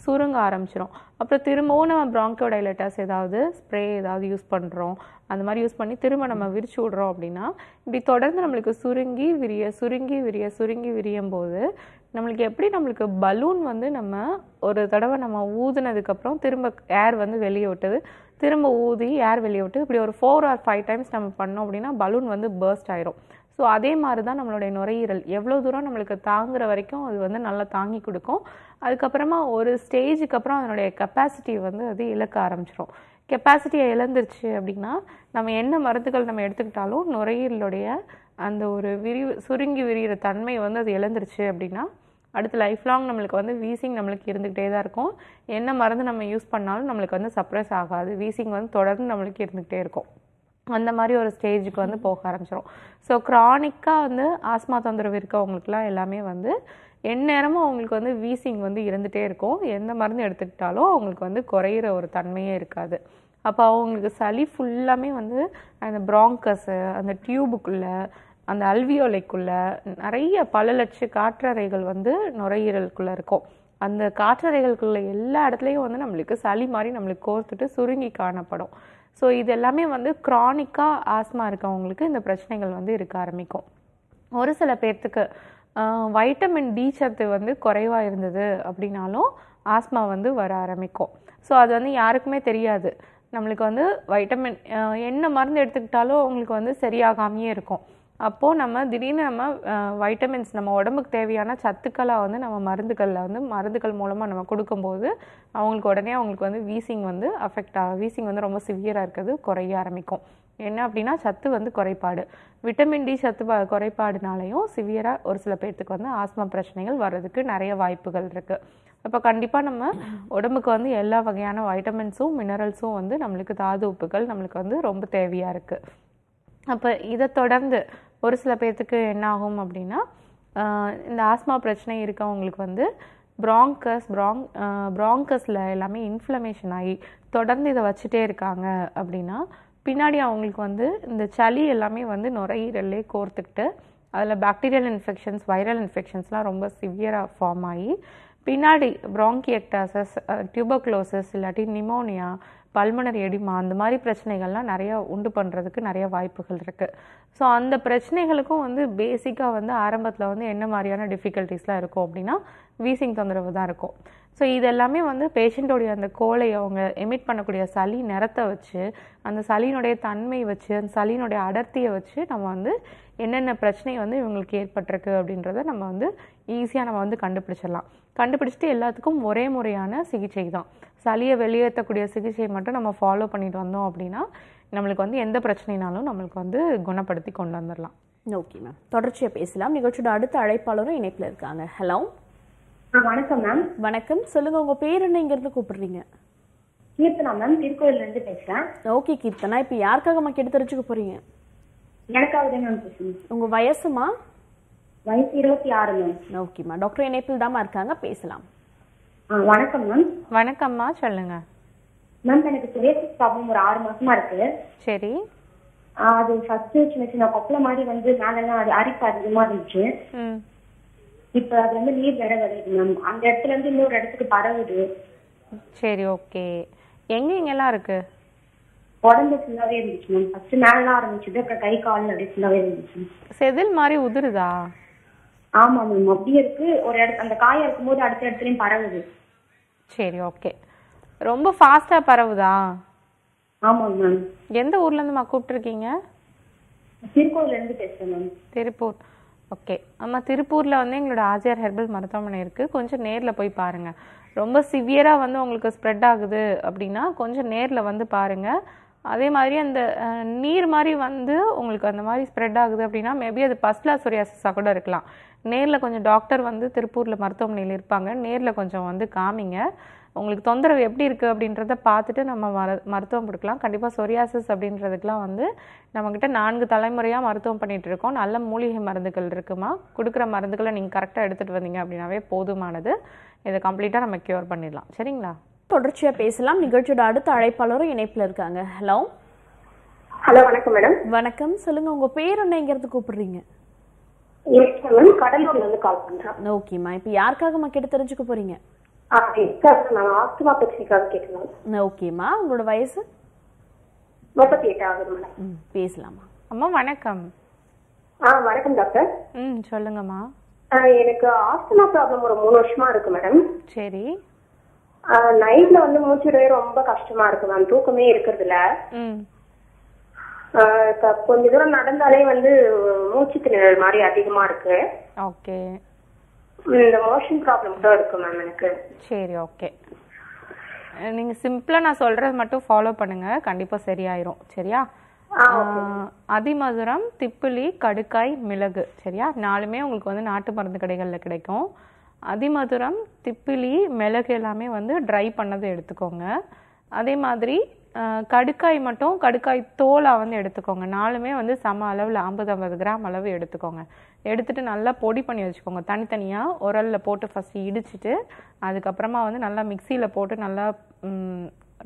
Speaker 2: சுருங்க ஆரம்பிச்சிடும் அப்புறம் திரும்பவும் நம்ம ப்ராங்கியோ டைலேட்டர்ஸ் ஏதாவது ஸ்ப்ரே ஏதாவது யூஸ் பண்ணுறோம் அந்த மாதிரி யூஸ் பண்ணி திரும்ப நம்ம விரிச்சு விட்றோம் அப்படின்னா இப்படி தொடர்ந்து நம்மளுக்கு சுருங்கி விரிய சுருங்கி விரிய சுருங்கி விரியும் போது நம்மளுக்கு எப்படி நம்மளுக்கு பலூன் வந்து நம்ம ஒரு தடவை நம்ம ஊதுனதுக்கப்புறம் திரும்ப ஏர் வந்து வெளியே விட்டது. திரும்ப ஊதி ஏர் வெளியே விட்டு இப்படி ஒரு ஃபோர் ஆர் ஃபைவ் டைம்ஸ் நம்ம பண்ணோம் அப்படின்னா பலூன் வந்து பேர்ஸ்ட் ஆயிரும். ஸோ அதே மாதிரி தான் நம்மளுடைய நுரையீரல். எவ்வளோ தூரம் நம்மளுக்கு தாங்குற வரைக்கும் அது வந்து நல்லா தாங்கி கொடுக்கும். அதுக்கப்புறமா ஒரு ஸ்டேஜுக்கு அப்புறம் அதனுடைய கெப்பாசிட்டி வந்து அது இழக்க ஆரம்பிச்சிடும் கெப்பாசிட்டியை இழந்துருச்சு அப்படின்னா நம்ம என்ன மருந்துகள் நம்ம எடுத்துக்கிட்டாலும் நுரையீரலுடைய அந்த ஒரு விரிவு சுருங்கி விரிகிற தன்மை வந்து அது இழந்துருச்சு அப்படின்னா அடுத்து லைஃப் லாங் நம்மளுக்கு வந்து வீசிங் நம்மளுக்கு இருந்துக்கிட்டே தான் இருக்கும். என்ன மருந்து நம்ம யூஸ் பண்ணாலும் நம்மளுக்கு வந்து சப்ரஸ் ஆகாது. வீசிங் வந்து தொடர்ந்து நம்மளுக்கு இருந்துக்கிட்டே இருக்கும். அந்த மாதிரி ஒரு ஸ்டேஜுக்கு வந்து போக ஆரம்பிச்சிடும் ஸோ க்ரானிக்காக வந்து ஆஸ்மா தொந்தரவு இருக்கவங்களுக்குலாம் எல்லாமே வந்து எந்நேரமும் அவங்களுக்கு வந்து வீசிங் வந்து இருந்துகிட்டே இருக்கும். எந்த மருந்து எடுத்துக்கிட்டாலும் அவங்களுக்கு வந்து குறையிற ஒரு தன்மையே இருக்காது. அப்போ அவங்களுக்கு சளி ஃபுல்லாமே வந்து அந்த ப்ராங்கஸு அந்த டியூபுக்குள்ளே அந்த அல்வியோலைக்குள்ள நிறைய பல லட்ச காற்றறைகள் வந்து நுரையீரலுக்குள்ளே இருக்கும். அந்த காற்றறைகளுக்குள்ள எல்லா இடத்துலையும் வந்து நம்மளுக்கு சளி மாதிரி நம்மளுக்கு கோர்த்துட்டு சுருங்கி காணப்படும். ஸோ இது எல்லாமே வந்து க்ரானிக்காக ஆஸ்மா இருக்கவங்களுக்கு இந்த பிரச்சனைகள் வந்து இருக்க ஆரம்பிக்கும். ஒரு சில பேர்த்துக்கு வைட்டமின் டி சத்து வந்து குறைவாக இருந்தது அப்படின்னாலும் ஆஸ்மா வந்து வர ஆரம்பிக்கும். ஸோ அது வந்து யாருக்குமே தெரியாது. நம்மளுக்கு வந்து வைட்டமின் என்ன மருந்து எடுத்துக்கிட்டாலும் உங்களுக்கு வந்து சரியாகாமையே இருக்கும். அப்போது நம்ம திடீர்னு நம்ம வைட்டமின்ஸ் நம்ம உடம்புக்கு தேவையான சத்துக்களாக வந்து நம்ம மருந்துகளில் வந்து மருந்துகள் மூலமாக நம்ம கொடுக்கும்போது அவங்களுக்கு உடனே அவங்களுக்கு வந்து வீசிங் வந்து அஃபெக்ட் ஆகும் வீசிங் வந்து ரொம்ப சிவியராக இருக்கிறது குறைய ஆரம்பிக்கும். என்ன அப்படின்னா சத்து வந்து குறைபாடு. விட்டமின் டி சத்து குறைபாடுனாலையும் சிவியராக ஒரு சில பேர்த்துக்கு வந்து ஆஸ்மா பிரச்சனைகள் வர்றதுக்கு நிறைய வாய்ப்புகள் இருக்குது அப்போ கண்டிப்பாக நம்ம உடம்புக்கு வந்து எல்லா வகையான வைட்டமின்ஸும் மினரல்ஸும் வந்து நம்மளுக்கு தாது உப்புகள் நம்மளுக்கு வந்து ரொம்ப தேவையாக இருக்குது அப்போ இதை தொடர்ந்து ஒரு சில பேர்த்துக்கு என்ன ஆகும் அப்படின்னா இந்த ஆஸ்மா பிரச்சனை இருக்கவங்களுக்கு வந்து ப்ராங்கஸ் ப்ராங் ப்ராங்கஸில் எல்லாமே இன்ஃப்ளமேஷன் ஆகி தொடர்ந்து இதை வச்சுட்டே இருக்காங்க அப்படின்னா பின்னாடி அவங்களுக்கு வந்து இந்த சளி எல்லாமே வந்து நுரையீரல்லே கோர்த்துக்கிட்டு அதில் பாக்டீரியல் இன்ஃபெக்ஷன்ஸ் வைரல் இன்ஃபெக்ஷன்ஸ்லாம் ரொம்ப சிவியராக ஃபார்ம் ஆகி பின்னாடி ப்ராங்கியக்டாசஸ் டியூபக்ளோசஸ் இல்லாட்டி நிமோனியா பல்மனர் எடிமா அந்த மாதிரி பிரச்சனைகள்லாம் நிறையா உண்டு பண்ணுறதுக்கு நிறைய வாய்ப்புகள் இருக்குது ஸோ அந்த பிரச்சனைகளுக்கும் வந்து பேசிக்காக வந்து ஆரம்பத்தில் வந்து என்ன மாதிரியான டிஃபிகல்ட்டிஸ்லாம் இருக்கும் அப்படின்னா வீசிங் தொந்தரவு தான் இருக்கும். ஸோ இதெல்லாமே வந்து பேஷண்ட்டோடைய அந்த கோலை அவங்க எமிட் பண்ணக்கூடிய சளி நிறத்தை வச்சு அந்த சளியினுடைய தன்மை வச்சு அந்த சளியினுடைய அடர்த்தியை வச்சு நம்ம வந்து என்னென்ன பிரச்சனை வந்து இவங்களுக்கு ஏற்பட்டிருக்கு அப்படின்றத நம்ம வந்து ஈஸியாக நம்ம வந்து கண்டுபிடிச்சிடலாம். கண்டுபிடிச்சிட்டு எல்லாத்துக்கும் ஒரே முறையான சிகிச்சை தான். சளியை வெளியேற்றக்கூடிய சிகிச்சையை மட்டும் நம்ம ஃபாலோ பண்ணிட்டு வந்தோம் அப்படின்னா நம்மளுக்கு வந்து எந்த பிரச்சனைனாலும் நம்மளுக்கு வந்து குணப்படுத்தி கொண்டு வந்துடலாம்.
Speaker 1: ஓகே மேம் தொடர்ச்சியா பேசலாம். நிகழ்ச்சியோட அடுத்த அழைப்பாளரும் இணைப்புல இருக்காங்க. ஹலோ
Speaker 4: வணக்கம் மேம்
Speaker 1: வணக்கம். சொல்லுங்க உங்க பேர் என்ன? இங்க இருந்து கூப்பிடுறீங்க?
Speaker 4: கீர்த்தனா மேம் திருக்கோயில்ல இருந்து பேசுறேன்.
Speaker 1: ஓகே கீர்த்தனா. இப்போ யாருக்காகம்மா கேட்டு தெரிஞ்சுக்க போறீங்க?
Speaker 4: எனக்காக தான் மேம்
Speaker 1: உங்க வயசுமா?
Speaker 4: வயசு இருபத்தி ஆறு மேம்
Speaker 1: ஓகேம்மா டாக்டர் இணைப்பில் தாம்மா இருக்காங்க. பேசலாம்.
Speaker 4: வணக்கம் மேம்
Speaker 2: வணக்கம்மா சொல்லுங்க.
Speaker 4: மேம் எனக்கு சுரேஷ் ப்ராப்ளம் ஒரு ஆறு மாசமா இருக்கு.
Speaker 2: சரி.
Speaker 4: அது ஃபர்ஸ்ட் சின்ன சின்ன கொப்பளை மாதிரி வந்து மேலெல்லாம் அது அரிப்பு அதிகமா இருந்துச்சு. இப்ப அது வந்து நீர் வேற வருது மேம் அந்த இடத்துல இருந்து இன்னொரு இடத்துக்கு பரவுது.
Speaker 2: சரி ஓகே எங்க எங்கெல்லாம் இருக்கு?
Speaker 4: உடம்பு ஃபுல்லாவே இருந்துச்சு மேம் ஃபர்ஸ்ட் மேலாம் ஆரம்பிச்சது அப்புறம் கை கால் அப்படியே ஃபுல்லாவே இருந்துச்சு.
Speaker 2: செதில் மாதிரி உதிருதா?
Speaker 4: ஆமா மேம் அப்படியே இருக்கு. ஒரு இடத்து அந்த காயா இருக்கும்போது அடுத்த இடத்துலயும் பரவுது.
Speaker 2: சரி ஓகே ரொம்ப ஃபாஸ்ட்டாக பரவுதா?
Speaker 4: ஆமாங்க மேம்
Speaker 2: எந்த ஊர்லேருந்துமா கூப்பிட்ருக்கீங்க
Speaker 4: திருக்கோயில்ல இருந்து பேசுறேன் மேம்
Speaker 2: திருப்பூர். ஓகே ஆமாம் திருப்பூரில் வந்து எங்களோட ஆர்ஜிஆர் ஹெர்பல் மருத்துவமனை இருக்குது கொஞ்சம் நேரில் போய் பாருங்கள் ரொம்ப சிவியராக வந்து உங்களுக்கு ஸ்ப்ரெட் ஆகுது அப்படின்னா கொஞ்சம் நேரில் வந்து பாருங்கள் அதே மாதிரி அந்த நீர் மாதிரி வந்து உங்களுக்கு அந்த மாதிரி ஸ்ப்ரெட் ஆகுது அப்படின்னா மேபி அது பஸ்லா சொரியாசிஸாக கூட இருக்கலாம். நேரில் கொஞ்சம் டாக்டர் வந்து திருப்பூரில் மருத்துவமனையில் இருப்பாங்க. நேரில் கொஞ்சம் வந்து காமிங்க. உங்களுக்கு தொந்தரவு எப்படி இருக்குது அப்படின்றத பார்த்துட்டு நம்ம மரு மருத்துவம் கொடுக்கலாம். கண்டிப்பாக சொரியாசிஸ் அப்படின்றதுக்கெலாம் வந்து நம்மக்கிட்ட நான்கு தலைமுறையாக மருத்துவம் பண்ணிட்டு இருக்கோம். நல்ல மூலிகை மருந்துகள் இருக்குமா? கொடுக்குற மருந்துகளை நீங்கள் கரெக்டாக எடுத்துகிட்டு வந்தீங்க அப்படின்னாவே போதுமானது. இதை கம்ப்ளீட்டாக நம்ம க்யூர் பண்ணிடலாம். சரிங்களா?
Speaker 1: தொடர்ச்சியா பேசலாம். நிகழ்ச்சியோட அடுத்த அழைப்பாளரும் இணைப்புல இருக்காங்க. ஹலோ.
Speaker 6: ஹலோ வணக்கம் மேடம்.
Speaker 1: வணக்கம். சொல்லுங்க உங்க பேர் என்ன இங்க இருந்து கூப்பிடுறீங்க.
Speaker 6: கடலூர்ல இருந்து கால் பண்றேன்
Speaker 1: ஓகேம்மா இப்போ யாருக்காகம்மா கேட்டு தெரிஞ்சுக்க போறீங்க? ஓகேம்மா உங்களோட வயசு?
Speaker 6: முப்பத்தி எட்டு ஆகுது மேடம்
Speaker 1: பேசலாமா?
Speaker 2: அம்மா வணக்கம்.
Speaker 6: ஆ வணக்கம் டாக்டர்
Speaker 2: ம் சொல்லுங்கம்மா.
Speaker 6: ஆ, எனக்கு ஆஸ்துமா ப்ராப்ளம் ஒரு மூணு வருஷமா இருக்கு மேடம்
Speaker 2: சரி.
Speaker 6: நைட்ல வந்து மூச்சுடவே ரொம்ப கஷ்டமா இருக்கு மேம் தூக்கமே இருக்கிறது இல்ல கொஞ்ச தூரம் நடந்தாலே வந்து மூச்சு திணறல் மாதிரி அதிகமா இருக்கு.
Speaker 2: ஓகே.
Speaker 6: இந்த மோஷன் ப்ராப்ளம் தான் இருக்கு மேம் எனக்கு.
Speaker 2: சரி ஓகே. நீங்கள் சிம்பிளாக நான் சொல்கிறது மட்டும் ஃபாலோ பண்ணுங்கள் கண்டிப்பாக சரியாயிரும். சரியா? அதிமதுரம் திப்பிலி கடுக்காய் மிளகு. சரியா? நாலுமே உங்களுக்கு வந்து நாட்டு மருந்து கடைகளில் கிடைக்கும். அதிமதுரம் திப்பிலி மிளகு எல்லாமே வந்து ட்ரை பண்ணதை எடுத்துக்கோங்க. அதே மாதிரி கடுக்காய் மட்டும் கடுக்காய் தோலாக வந்து எடுத்துக்கோங்க. நாலுமே வந்து சம அளவில் ஐம்பது ஐம்பது கிராம் அளவு எடுத்துக்கோங்க. எடுத்துட்டு நல்லா பொடி பண்ணி வச்சுக்கோங்க. தனித்தனியாக உரலில் போட்டு ஃபஸ்ட்டு இடிச்சிட்டு அதுக்கப்புறமா வந்து நல்லா மிக்சியில் போட்டு நல்லா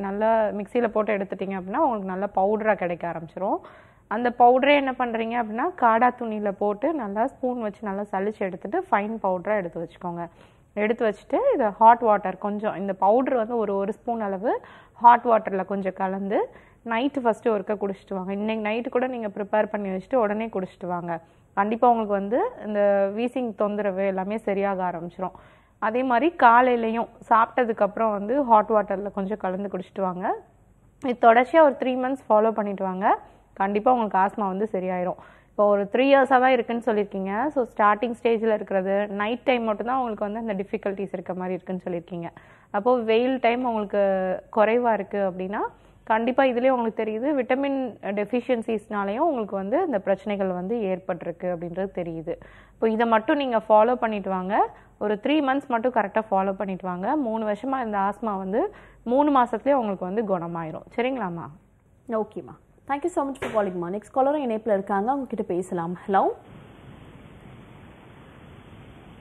Speaker 2: நல்லா மிக்சியில் போட்டு எடுத்துட்டிங்க அப்படின்னா உங்களுக்கு நல்லா பவுடராக கிடைக்க ஆரம்பிச்சிரும். அந்த பவுடரே என்ன பண்ணுறீங்க அப்படின்னா காடா துணியில் போட்டு நல்லா ஸ்பூன் வச்சு நல்லா சளிச்சு எடுத்துட்டு ஃபைன் பவுடராக எடுத்து வச்சுக்கோங்க. எடுத்து வச்சுட்டு இதை ஹாட் வாட்டர் கொஞ்சம் இந்த பவுடர் வந்து ஒரு ஒரு ஸ்பூன் அளவு ஹாட் வாட்டரில் கொஞ்சம் கலந்து நைட்டு ஃபஸ்ட்டு ஒருக்க குடிச்சிட்டு வாங்க. இன்னைக்கு நைட்டு கூட நீங்கள் ப்ரிப்பேர் பண்ணி வச்சுட்டு உடனே குடிச்சிட்டு வாங்க. கண்டிப்பாக உங்களுக்கு வந்து இந்த வீசிங் தொந்தரவு எல்லாமே சரியாக ஆரம்பிச்சிடும் அதே மாதிரி காலையிலையும் சாப்பிட்டதுக்கப்புறம் வந்து ஹாட் வாட்டரில் கொஞ்சம் கலந்து குடிச்சிட்டு வாங்க. இது தொடர்ச்சியாக ஒரு த்ரீ மந்த்ஸ் ஃபாலோ பண்ணிட்டு வாங்க. கண்டிப்பாக உங்களுக்கு ஆஸ்மா வந்து சரியாயிரும். இப்போ ஒரு த்ரீ இயர்ஸாக தான் இருக்குன்னு சொல்லியிருக்கீங்க. ஸோ ஸ்டார்டிங் ஸ்டேஜில் இருக்கிறது நைட் டைம் மட்டும்தான் உங்களுக்கு வந்து அந்த டிஃபிகல்ட்டிஸ் இருக்க மாதிரி இருக்குன்னு சொல்லியிருக்கீங்க. அப்போது வெயில் டைம் உங்களுக்கு குறைவாக இருக்குது அப்படின்னா கண்டிப்பாக இதுலேயே உங்களுக்கு தெரியுது விட்டமின் டெஃபிஷியன்சிஸ்னாலையும் உங்களுக்கு வந்து இந்த பிரச்சனைகள் வந்து ஏற்பட்டிருக்கு அப்படின்றது தெரியுது. இப்போ இதை மட்டும் நீங்கள் ஃபாலோ பண்ணிட்டு வாங்க. ஒரு த்ரீ மந்த்ஸ் மட்டும் கரெக்டாக ஃபாலோ பண்ணிட்டு வாங்க. மூணு வருஷமாக இந்த ஆஸ்மா வந்து மூணு மாதத்துலேயே உங்களுக்கு வந்து குணமாயிரும். சரிங்களாம்மா?
Speaker 1: ஓகேம்மா thank you so much for காலிங்மா next காலரும் இணைப்பில் இருக்காங்க. அவங்க கிட்ட பேசலாம். ஹலோ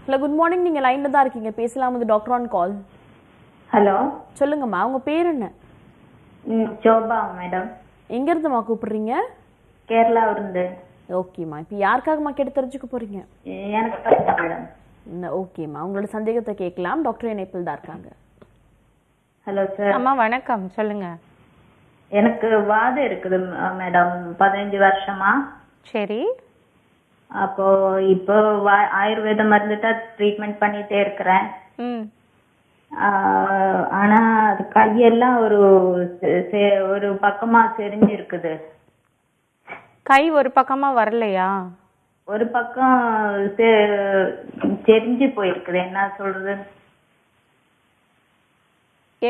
Speaker 1: ஹலோ குட் மார்னிங் நீங்கள் லைனில் தான் இருக்கீங்க. பேசலாம். இது டாக்டர் ஆன் கால்
Speaker 7: ஹலோ
Speaker 1: சொல்லுங்கம்மா உங்க பேர் என்ன?
Speaker 7: சோபா மேடம்.
Speaker 1: எங்கேருந்துமா கூப்பிடுறீங்க?
Speaker 7: கேரளா இருந்து.
Speaker 1: ஓகேம்மா இப்போ யாருக்காகம்மா கேட்டு தெரிஞ்சுக்க போறீங்க?
Speaker 7: எனக்கு
Speaker 1: ஓகேம்மா உங்களோட சந்தேகத்தை கேட்கலாம். டாக்டர் இணைப்பில் தான் இருக்காங்க.
Speaker 7: ஹலோ சார்
Speaker 2: அம்மா வணக்கம். சொல்லுங்க.
Speaker 7: எனக்கு வாதம் இருக்குது மேடம். பதினஞ்சு வருஷமா.
Speaker 2: சரி.
Speaker 7: அப்போ இப்போ ஆயுர்வேத மருந்து தான் ட்ரீட்மெண்ட் பண்ணிட்டே இருக்கிறேன். ஆனா அது கையெல்லாம் ஒரு ஒரு பக்கமா செறிஞ்சு இருக்குது
Speaker 2: கை ஒரு பக்கமா வரலையா?
Speaker 7: ஒரு பக்கம் செறிஞ்சு போயிருக்குது. என்ன சொல்றது?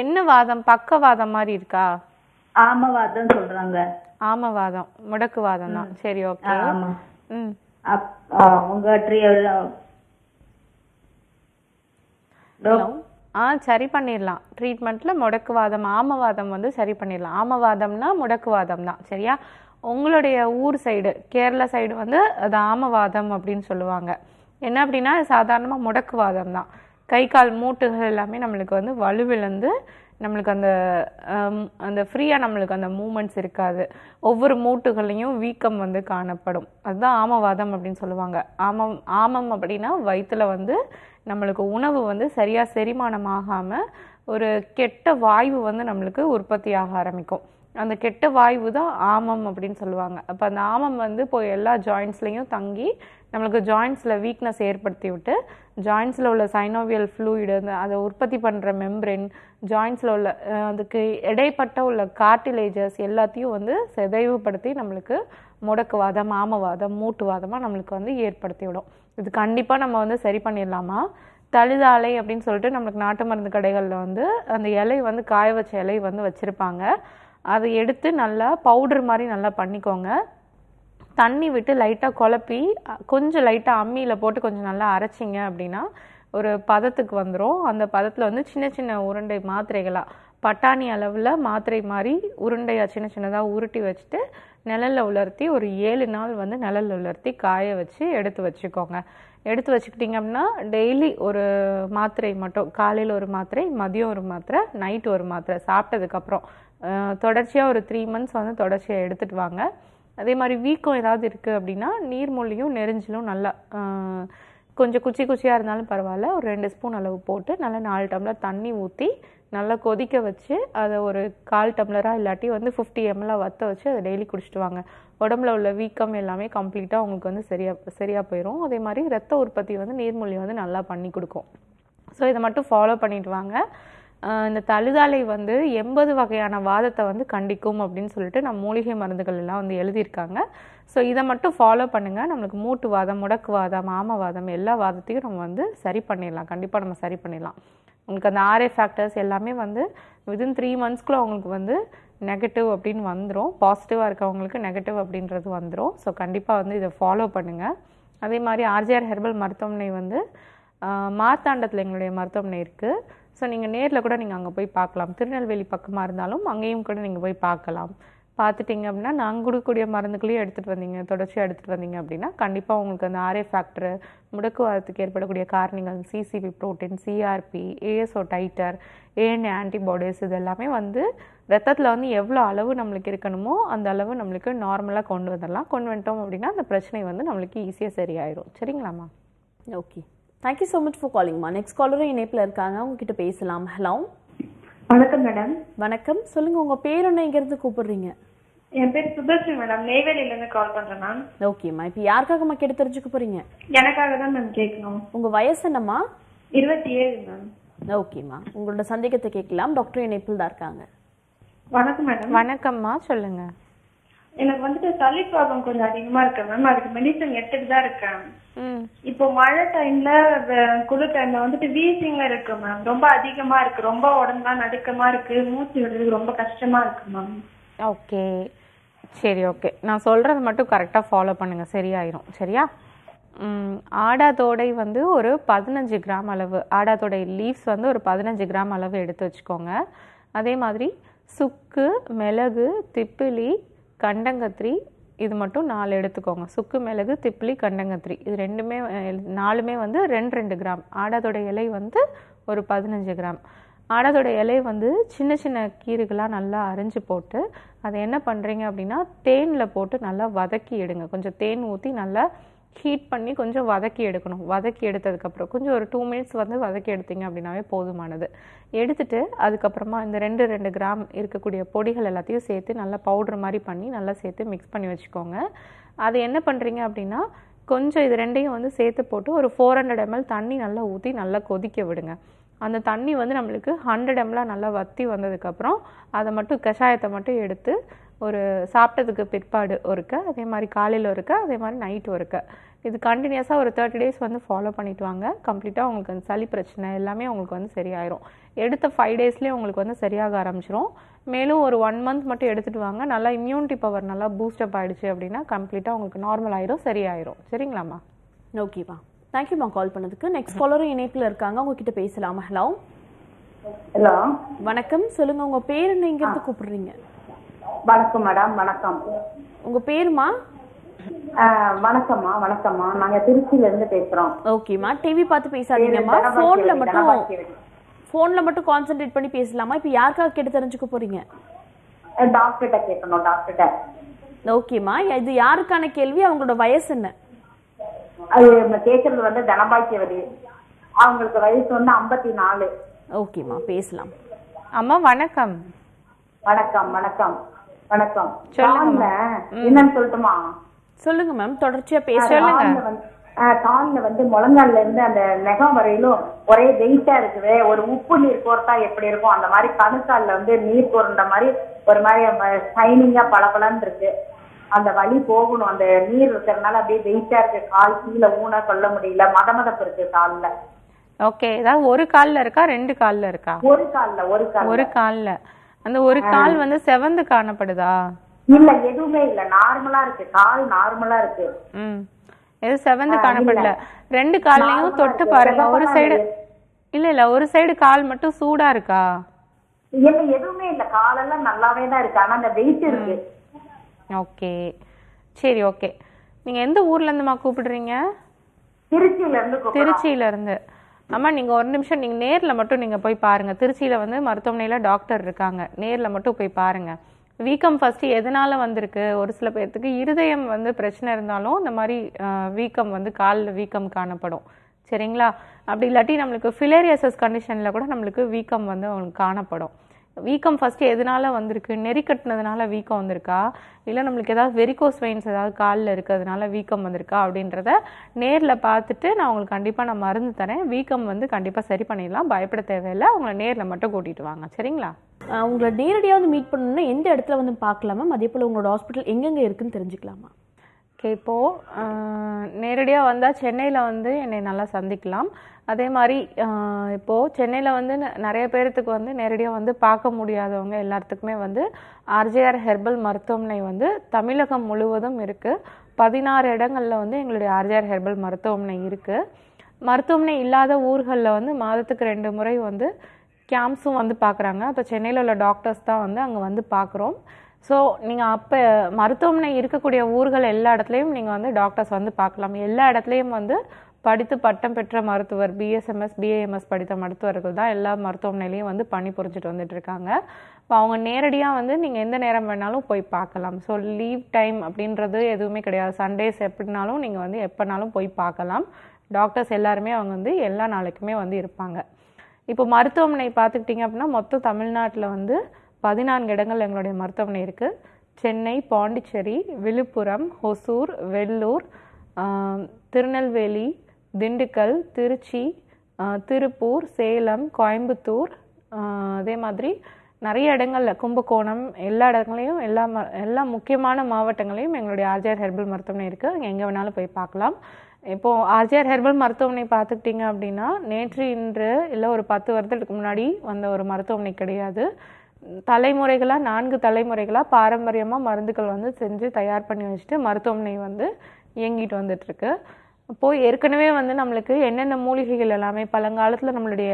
Speaker 2: என்ன வாதம்? பக்கவாதம் மாதிரி இருக்கா?
Speaker 7: ஆமவாதம் சொல்றாங்க.
Speaker 2: ஆமவாதம் முடக்குவாதம் தான். சரி ஓகே
Speaker 7: உங்க
Speaker 2: ஆ சரி பண்ணிடலாம். ட்ரீட்மெண்ட்ல முடக்குவாதம் ஆமவாதம் வந்து சரி பண்ணிடலாம். ஆமவாதம்னா முடக்குவாதம் தான் சரியா? உங்களுடைய ஊர் சைடு கேரளா சைடு வந்து அது ஆமவாதம் அப்படின்னு சொல்லுவாங்க. என்ன அப்படின்னா சாதாரணமாக முடக்குவாதம் தான். கை கால் மூட்டுகள் எல்லாமே நம்மளுக்கு வந்து வலுவிழந்து நம்மளுக்கு அந்த அந்த ஃப்ரீயாக நம்மளுக்கு அந்த மூமெண்ட்ஸ் இருக்காது. ஒவ்வொரு மூட்டுகள்லையும் வீக்கம் வந்து காணப்படும். அதுதான் ஆமவாதம் அப்படின்னு சொல்லுவாங்க. ஆமம் ஆமம் அப்படின்னா வயிற்றுல வந்து நம்மளுக்கு உணவு வந்து சரியாக செரிமானம் ஆகாமல் ஒரு கெட்ட வாய்வு வந்து நம்மளுக்கு உற்பத்தி ஆக ஆரம்பிக்கும். அந்த கெட்ட வாய்வு தான் ஆமம் அப்படின்னு சொல்லுவாங்க. அப்போ அந்த ஆமம் வந்து போய் எல்லா ஜாயின்ஸ்லேயும் தங்கி நம்மளுக்கு ஜாயின்ஸில் வீக்னஸ் ஏற்படுத்தி விட்டு ஜாயின்ஸில் உள்ள சைனோவியல் ஃப்ளூயிடு அதை உற்பத்தி பண்ணுற மெம்பரேன் ஜாயின்ஸில் உள்ள அதுக்கு இடைப்பட்ட உள்ள கார்டிலேஜஸ் எல்லாத்தையும் வந்து சிதைவுபடுத்தி நம்மளுக்கு முடக்குவாதம் ஆமவாதம் மூட்டுவாதமாக நம்மளுக்கு வந்து ஏற்படுத்தி விடும் இது கண்டிப்பாக நம்ம வந்து சரி பண்ணிடலாமா? தழுதாலை அப்படின்னு சொல்லிட்டு நம்மளுக்கு நாட்டு மருந்து கடைகளில் வந்து அந்த இலை வந்து காய வச்ச இலை வந்து வச்சுருப்பாங்க. அதை எடுத்து நல்லா பவுடர் மாதிரி நல்லா பண்ணிக்கோங்க. தண்ணி விட்டு லைட்டாக குழப்பி கொஞ்சம் லைட்டாக அம்மியில் போட்டு கொஞ்சம் நல்லா அரைச்சிங்க அப்படின்னா ஒரு பதத்துக்கு வந்துடும் அந்த பதத்தில் வந்து சின்ன சின்ன உருண்டை மாத்திரைகளாக பட்டாணி அளவில் மாத்திரை மாதிரி உருண்டையாக சின்ன சின்னதாக உருட்டி வச்சுட்டு நிழலில் உலர்த்தி ஒரு ஏழு நாள் வந்து நிழலில் உலர்த்தி காய வச்சு எடுத்து வச்சுக்கோங்க. எடுத்து வச்சுக்கிட்டிங்க அப்படின்னா டெய்லி ஒரு மாத்திரை மட்டும் காலையில் ஒரு மாத்திரை மதியம் ஒரு மாத்திரை நைட் ஒரு மாத்திரை சாப்பிட்டதுக்கப்புறம் தொடர்ச்சியாக ஒரு த்ரீ மந்த்ஸ் வந்து தொடர்ச்சியாக எடுத்துகிட்டு வாங்க. அதே மாதிரி வீக்கம் ஏதாவது இருக்குது அப்படின்னா நீர்மொழியும் நெரிஞ்சிலும் நல்லா கொஞ்சம் குச்சி குச்சியாக இருந்தாலும் பரவாயில்ல. ஒரு ரெண்டு ஸ்பூன் அளவு போட்டு நல்லா நாலு டம்ளர் தண்ணி ஊற்றி நல்லா கொதிக்க வச்சு அதை ஒரு கால் டம்ளராக இல்லாட்டி வந்து ஃபிஃப்டி எம்எல்லாக வற்ற வச்சு அதை டெய்லி குடிச்சிட்டு வாங்க. உடம்புல உள்ள வீக்கம் எல்லாமே கம்ப்ளீட்டாக உங்களுக்கு வந்து சரியாக சரியாக போயிடும் அதே மாதிரி ரத்த உற்பத்தி வந்து நீர்மொழி வந்து நல்லா பண்ணி கொடுக்கும். ஸோ இதை மட்டும் ஃபாலோ பண்ணிட்டு வாங்க. இந்த தழுதாலை வந்து எண்பது வகையான வாதத்தை வந்து கண்டிக்கும் அப்படின்னு சொல்லிட்டு நம்ம மூலிகை மருந்துகள் எல்லாம் வந்து எழுதியிருக்காங்க. ஸோ இதை மட்டும் ஃபாலோ பண்ணுங்கள் நம்மளுக்கு மூட்டு வாதம் முடக்கு வாதம் ஆமவாதம் எல்லா வாதத்தையும் நம்ம வந்து சரி பண்ணிடலாம். கண்டிப்பாக நம்ம சரி பண்ணிடலாம். உங்களுக்கு அந்த ஆர்ஏ ஃபேக்டர்ஸ் எல்லாமே வந்து வித்தின் த்ரீ மந்த்ஸ்க்குள்ள உங்களுக்கு வந்து நெகட்டிவ் அப்படின்னு வந்துடும் பாசிட்டிவாக இருக்கவங்களுக்கு நெகட்டிவ் அப்படின்றது வந்துடும் ஸோ கண்டிப்பாக வந்து இதை ஃபாலோ பண்ணுங்கள் அதே மாதிரி ஆர்ஜிஆர் ஹெர்பல் மருத்துவமனை வந்து மார்த்தாண்டத்தில் எங்களுடைய மருத்துவமனை இருக்குது ஸோ நீங்கள் நேரில் கூட நீங்கள் அங்கே போய் பார்க்கலாம். திருநெல்வேலி பக்கமாக இருந்தாலும் அங்கேயும் கூட நீங்கள் போய் பார்க்கலாம். பார்த்துட்டிங்க அப்படின்னா நாங்கள் கொடுக்கக்கூடிய மருந்துகளையும் எடுத்துகிட்டு வந்தீங்க. தொடர்ச்சியாக எடுத்துகிட்டு வந்தீங்க அப்படின்னா கண்டிப்பாக உங்களுக்கு அந்த ஆர்ஏ ஃபேக்டர் முடக்குவாதத்துக்கு ஏற்படக்கூடிய காரணிகள் CCP protein CRP ASO titre ANA antibodies இது எல்லாமே வந்து ரத்தத்தில் வந்து எவ்வளோ அளவு நம்மளுக்கு இருக்கணுமோ அந்த அளவு நம்மளுக்கு நார்மலாக கொண்டு வந்துடலாம். கொண்டு வந்துட்டோம் அப்படின்னா அந்த பிரச்சனை வந்து நம்மளுக்கு ஈஸியாக சரியாயிடும் சரிங்களாம்மா?
Speaker 1: Okay thank you so much for காலிங்மா next காலரும் இணைப்பில் இருக்காங்க. அவங்க கிட்ட பேசலாம். ஹலோ
Speaker 4: வணக்கம் மேடம்.
Speaker 1: வணக்கம். சொல்லுங்க உங்க பேர் என்ன? இங்கிருந்து கூப்பிடுறீங்க?
Speaker 4: என் பேர் சுதர்ஷன் மேடம். நெய்வேலியில இருந்து கால் பண்றேன் மேம்
Speaker 1: ஓகேம்மா இப்போ யாருக்காகம்மா கேட்டு தெரிஞ்சுக்க போறீங்க?
Speaker 4: எனக்காக தான் மேம் கேட்கணும்.
Speaker 1: உங்க வயசு என்னம்மா?
Speaker 4: இருபத்தி ஏழு மேம்
Speaker 1: ஓகேம்மா உங்களோட சந்தேகத்தை கேட்கலாம். டாக்டர் இணைப்பில் தான் இருக்காங்க.
Speaker 4: வணக்கம் மேடம்.
Speaker 2: வணக்கம்மா. சொல்லுங்க.
Speaker 4: எனக்கு வந்துட்டு சளி ப்ராப்ளம் கொஞ்சம் அதிகமா இருக்கு மேம் அதுக்கு மெடிசன் எடுத்துட்டு தான் இருக்கேன்.
Speaker 2: ம்.
Speaker 4: இப்போ மழை டைம்ல குளிர் டைம்ல வந்துட்டு வீசிங்க இருக்கு மேம் ரொம்ப அதிகமா இருக்கு. ரொம்ப உடம்புலாம் நடுக்கமா இருக்கு. மூச்சு விடுறதுக்கு ரொம்ப கஷ்டமா இருக்கு மேம்
Speaker 2: ஓகே. சரி ஓகே. நான் சொல்கிறது மட்டும் கரெக்டாக ஃபாலோ பண்ணுங்க. சரியாயிரும். சரியா? ஆடாதோடை வந்து ஒரு பதினஞ்சு கிராம் அளவு. ஆடாதோடை லீவ்ஸ் வந்து ஒரு பதினஞ்சு கிராம் அளவு எடுத்து வச்சுக்கோங்க. அதே மாதிரி சுக்கு மிளகு திப்பிலி கண்டங்கத்திரி இது மட்டும் நாலு எடுத்துக்கோங்க. சுக்கு மிளகு திப்பிலி கண்டங்கத்திரி. இது ரெண்டுமே நாலுமே வந்து ரெண்டு ரெண்டு கிராம். ஆடாதோட இலை வந்து ஒரு பதினஞ்சு கிராம். ஆடாதோட இலை வந்து சின்ன சின்ன கீரைகளாக நல்லா அரிஞ்சு போட்டு அதை என்ன பண்ணுறீங்க அப்படின்னா தேனில் போட்டு நல்லா வதக்கி எடுங்க. கொஞ்சம் தேன் ஊற்றி நல்லா ஹீட் பண்ணி கொஞ்சம் வதக்கி எடுக்கணும். வதக்கி எடுத்ததுக்கப்புறம் கொஞ்சம் ஒரு டூ மினிட்ஸ் வந்து வதக்கி எடுத்தீங்க அப்படின்னாவே போதுமானது. எடுத்துட்டு அதுக்கப்புறமா இந்த ரெண்டு ரெண்டு கிராம் இருக்கக்கூடிய பொடிகள் எல்லாத்தையும் சேர்த்து நல்லா பவுடர் மாதிரி பண்ணி நல்லா சேர்த்து மிக்ஸ் பண்ணி வச்சுக்கோங்க. அது என்ன பண்ணுறீங்க அப்படின்னா கொஞ்சம் இது ரெண்டையும் வந்து சேர்த்து போட்டு ஒரு ஃபோர் ஹண்ட்ரட் எம்எல் தண்ணி நல்லா ஊற்றி நல்லா கொதிக்க விடுங்க. அந்த தண்ணி வந்து நம்மளுக்கு ஹண்ட்ரட் எம்எல்லாம் நல்லா வற்றி வந்ததுக்கப்புறம் அதை மட்டும் கஷாயத்தை மட்டும் எடுத்து ஒரு சாப்பிட்டதுக்கு பிற்பாடு ஒருக்க அதே மாதிரி காலையில் ஒருக்க அதே மாதிரி நைட் ஒருக்க. இது கண்டினியூஸாக ஒரு தேர்ட்டி டேஸ் வந்து ஃபாலோ பண்ணிட்டு வாங்க. கம்ப்ளீட்டாக உங்களுக்கு அந்த சளி பிரச்சனை எல்லாமே உங்களுக்கு வந்து சரியாயிரும். எடுத்த ஃபைவ் டேஸ்லேயே உங்களுக்கு வந்து சரியாக ஆரம்பிச்சிரும். மேலும் ஒரு ஒன் மந்த் மட்டும் எடுத்துகிட்டு வாங்க. நல்லா இம்யூனிட்டி பவர் நல்லா பூஸ்டப் ஆயிடுச்சு அப்படின்னா கம்ப்ளீட்டாக உங்களுக்கு நார்மல் ஆயிரும் சரியாயிரும். சரிங்களாம்மா?
Speaker 1: ஓகேப்பா தேங்க்யூம்மா கால் பண்ணதுக்கு. நெக்ஸ்ட் காலரும் இணைப்பில் இருக்காங்க. உங்ககிட்ட பேசலாமா? ஹலோ
Speaker 8: ஹலோ
Speaker 1: வணக்கம். சொல்லுங்க. உங்க பேர் என்ன இங்க இருந்து கூப்பிடுறீங்க.
Speaker 8: வணக்கம் மேடம் வணக்கம்.
Speaker 1: உங்க பேருமா?
Speaker 8: வணக்கம்மா வணக்கம்மா. நாங்க திருச்சியில இருந்து பேசுறோம்.
Speaker 1: ஓகேம்மா டிவி பார்த்து பேசாதீங்கம்மா. போன்ல மட்டும். போன்ல மட்டும் கான்சென்ட்ரேட் பண்ணி பேசலாமா? இப்போ யாருக்காக கேட்டு தெரிஞ்சுக்க போறீங்க?
Speaker 8: டாக்டர்கிட்ட கேட்கணும் டாக்டர்கிட்ட
Speaker 1: ஓகேம்மா இது யாருக்கான கேள்வி? அவங்களோட வயசு என்ன?
Speaker 8: கேட்கறது வந்து தனபாக்கியவதி அவங்களுக்கு வயசு வந்து ஐம்பத்தி நாலு.
Speaker 1: ஓகேம்மா பேசலாம்.
Speaker 2: அம்மா வணக்கம்.
Speaker 8: வணக்கம் வணக்கம். வணக்கம்.
Speaker 2: சொல்லுங்கம்மா.
Speaker 8: கால்ல என்னன்னு சொல்லட்டுமா?
Speaker 1: சொல்லுங்க மேம் தொடர்ச்சியா பேச
Speaker 8: கால்ல வந்து ஆஹ், கால்ல வந்து முழங்கால்ல இருந்து அந்த நெகம் வரையிலும் ஒரே வெயிட்டா இருக்குது. ஒரு உப்பு நீர் கோர்த்தா எப்படி இருக்கும்? அந்த மாதிரி கணுக்கால்ல வந்து நீர் கோர்ந்த மாதிரி ஒரு மாதிரி ஷைனிங்கா பளபளன்னு இருக்கு. அந்த வலி போகணும். அந்த நீர் இருக்கிறதுனால அப்படியே வெயிட்டா இருக்கு. கால் கீழே ஊன கொள்ள முடியல. மதமதப்பு இருக்கு கால்ல.
Speaker 2: ஓகே ஏதாவது ஒரு கால்ல இருக்கா? ரெண்டு கால்ல இருக்கா?
Speaker 8: ஒரு கால்ல ஒரு கால்
Speaker 2: ஒரு கால்ல. அந்த ஒரு கால் வந்து செவந்து காணப்படுதா?
Speaker 8: இல்ல எதுவுமே இல்ல. நார்மலா இருக்கு. கால் நார்மலா இருக்கு.
Speaker 2: ம். எது செவந்து காணப்படல. ரெண்டு கால்லையும் தொட்டு. பாருங்க. ஒரு சைடு. இல்ல இல்ல. ஒரு சைடு கால் மட்டும் சூடா இருக்கா?
Speaker 8: இல்ல எதுவுமே இல்ல. காலெல்லாம் நல்லாவே தான் இருக்கு. ஆனா அந்த வெயிட் இருக்கு.
Speaker 2: ஓகே. சரி ஓகே. நீங்க எந்த ஊர்ல இருந்துமா கூப்பிடுறீங்க?
Speaker 8: திருச்சியில இருந்து.
Speaker 2: திருச்சியில இருந்து. அம்மா நீங்கள் ஒரு நிமிஷம் நீங்கள் நேரில் மட்டும் நீங்கள் போய் பாருங்கள் திருச்சியில் வந்து மருத்துவமனையில் டாக்டர் இருக்காங்க. நேரில் மட்டும் போய் பாருங்கள் வீக்கம் ஃபஸ்ட்டு எதனால் வந்திருக்கு? ஒரு சில பேர்த்துக்கு இருதயம் வந்து பிரச்சனை இருந்தாலும் இந்த மாதிரி வீக்கம் வந்து காலில் வீக்கம் காணப்படும். சரிங்களா? அப்படி இல்லாட்டி நம்மளுக்கு ஃபிலேரியசஸ் கண்டிஷனில் கூட நம்மளுக்கு வீக்கம் வந்து அவங்களுக்கு காணப்படும். வீக்கம் ஃபஸ்ட்டு எதனால வந்திருக்கு? நெறி கட்டினதுனால வீக்கம் வந்திருக்கா? இல்லை நம்மளுக்கு ஏதாவது வெரிகோஸ் வெயின்ஸ் ஏதாவது காலில் இருக்கிறதுனால வீக்கம் வந்திருக்கா? அப்படின்றத நேரில் பார்த்துட்டு நான் உங்களுக்கு கண்டிப்பாக நான் மருந்து தரேன். வீக்கம் வந்து கண்டிப்பாக சரி பண்ணிடலாம். பயப்பட தேவையில்லை. அவங்கள நேரில் மட்டும் கூட்டிகிட்டு வாங்க. சரிங்களா?
Speaker 1: உங்களை நேரடியாக வந்து மீட் பண்ணணும்னா எந்த இடத்துல வந்து பார்க்கலாமா? அதே போல் உங்களோட ஹாஸ்பிட்டல் எங்கெங்கே இருக்குன்னு தெரிஞ்சுக்கலாமா?
Speaker 2: ஓகே இப்போது நேரடியாக வந்தால் சென்னையில் வந்து என்னை நல்லா சந்திக்கலாம். அதே மாதிரி இப்போது சென்னையில் வந்து நிறைய பேர்த்துக்கு வந்து நேரடியாக வந்து பார்க்க முடியாதவங்க எல்லாத்துக்குமே வந்து ஆர்ஜேஆர் ஹெர்பல் மருத்துவமனை வந்து தமிழகம் முழுவதும் இருக்குது பதினாறு இடங்களில் வந்து எங்களுடைய ஆர்ஜேஆர் ஹெர்பல் மருத்துவமனை இருக்குது மருத்துவமனை இல்லாத ஊர்களில் வந்து மாதத்துக்கு ரெண்டு முறை வந்து கேம்ப்ஸும் வந்து பார்க்குறாங்க. அப்போ சென்னையில் உள்ள டாக்டர்ஸ் தான் வந்து அங்கே வந்து பார்க்குறோம். ஸோ நீங்கள் அப்போ மருத்துவமனை இருக்கக்கூடிய ஊர்கள் எல்லா இடத்துலையும் நீங்கள் வந்து டாக்டர்ஸ் வந்து பார்க்கலாம். எல்லா இடத்துலையும் வந்து படித்து பட்டம் பெற்ற மருத்துவர் பிஎஸ்எம்எஸ் பிஏஎம்எஸ் படித்த மருத்துவர்கள் தான் எல்லா மருத்துவமனையிலையும் வந்து பணி புரிஞ்சுட்டு வந்துட்டுருக்காங்க இப்போ அவங்க நேரடியாக வந்து நீங்கள் எந்த நேரம் வேணாலும் போய் பார்க்கலாம். ஸோ லீவ் டைம் அப்படின்றது எதுவுமே கிடையாது. சண்டேஸ் எப்படினாலும் நீங்கள் வந்து எப்போனாலும் போய் பார்க்கலாம். டாக்டர்ஸ் எல்லாருமே அவங்க வந்து எல்லா நாளைக்குமே வந்து இருப்பாங்க. இப்போ மருத்துவமனை பார்த்துக்கிட்டிங்க அப்படின்னா மொத்தம் தமிழ்நாட்டில் வந்து பதினான்கு இடங்கள் எங்களுடைய மருத்துவமனை இருக்குது சென்னை பாண்டிச்சேரி விழுப்புரம் ஒசூர் வெள்ளூர் திருநெல்வேலி திண்டுக்கல் திருச்சி திருப்பூர் சேலம் கோயம்புத்தூர் அதே மாதிரி நிறைய இடங்கள்ல கும்பகோணம் எல்லா இடங்களையும் எல்லா ம எல்லா முக்கியமான மாவட்டங்களையும் எங்களுடைய ஆர்ஜிஆர் ஹெர்பல் மருத்துவமனை இருக்குது எங்கே வேணாலும் போய் பார்க்கலாம். இப்போது ஆர்ஜிஆர் ஹெர்பல் மருத்துவமனை பார்த்துக்கிட்டிங்க அப்படின்னா நேற்று இன்று இல்லை ஒரு பத்து வருடத்துக்கு முன்னாடி வந்த ஒரு மருத்துவமனை கிடையாது. தலைமுறைகளாக நான்கு தலைமுறைகளாக பாரம்பரியமாக மருந்துகள் வந்து செஞ்சு தயார் பண்ணி வச்சுட்டு மருத்துவமனை வந்து இயங்கிட்டு வந்துட்டுருக்கு. அப்போது ஏற்கனவே வந்து நம்மளுக்கு என்னென்ன மூலிகைகள் எல்லாமே பழங்காலத்தில் நம்மளுடைய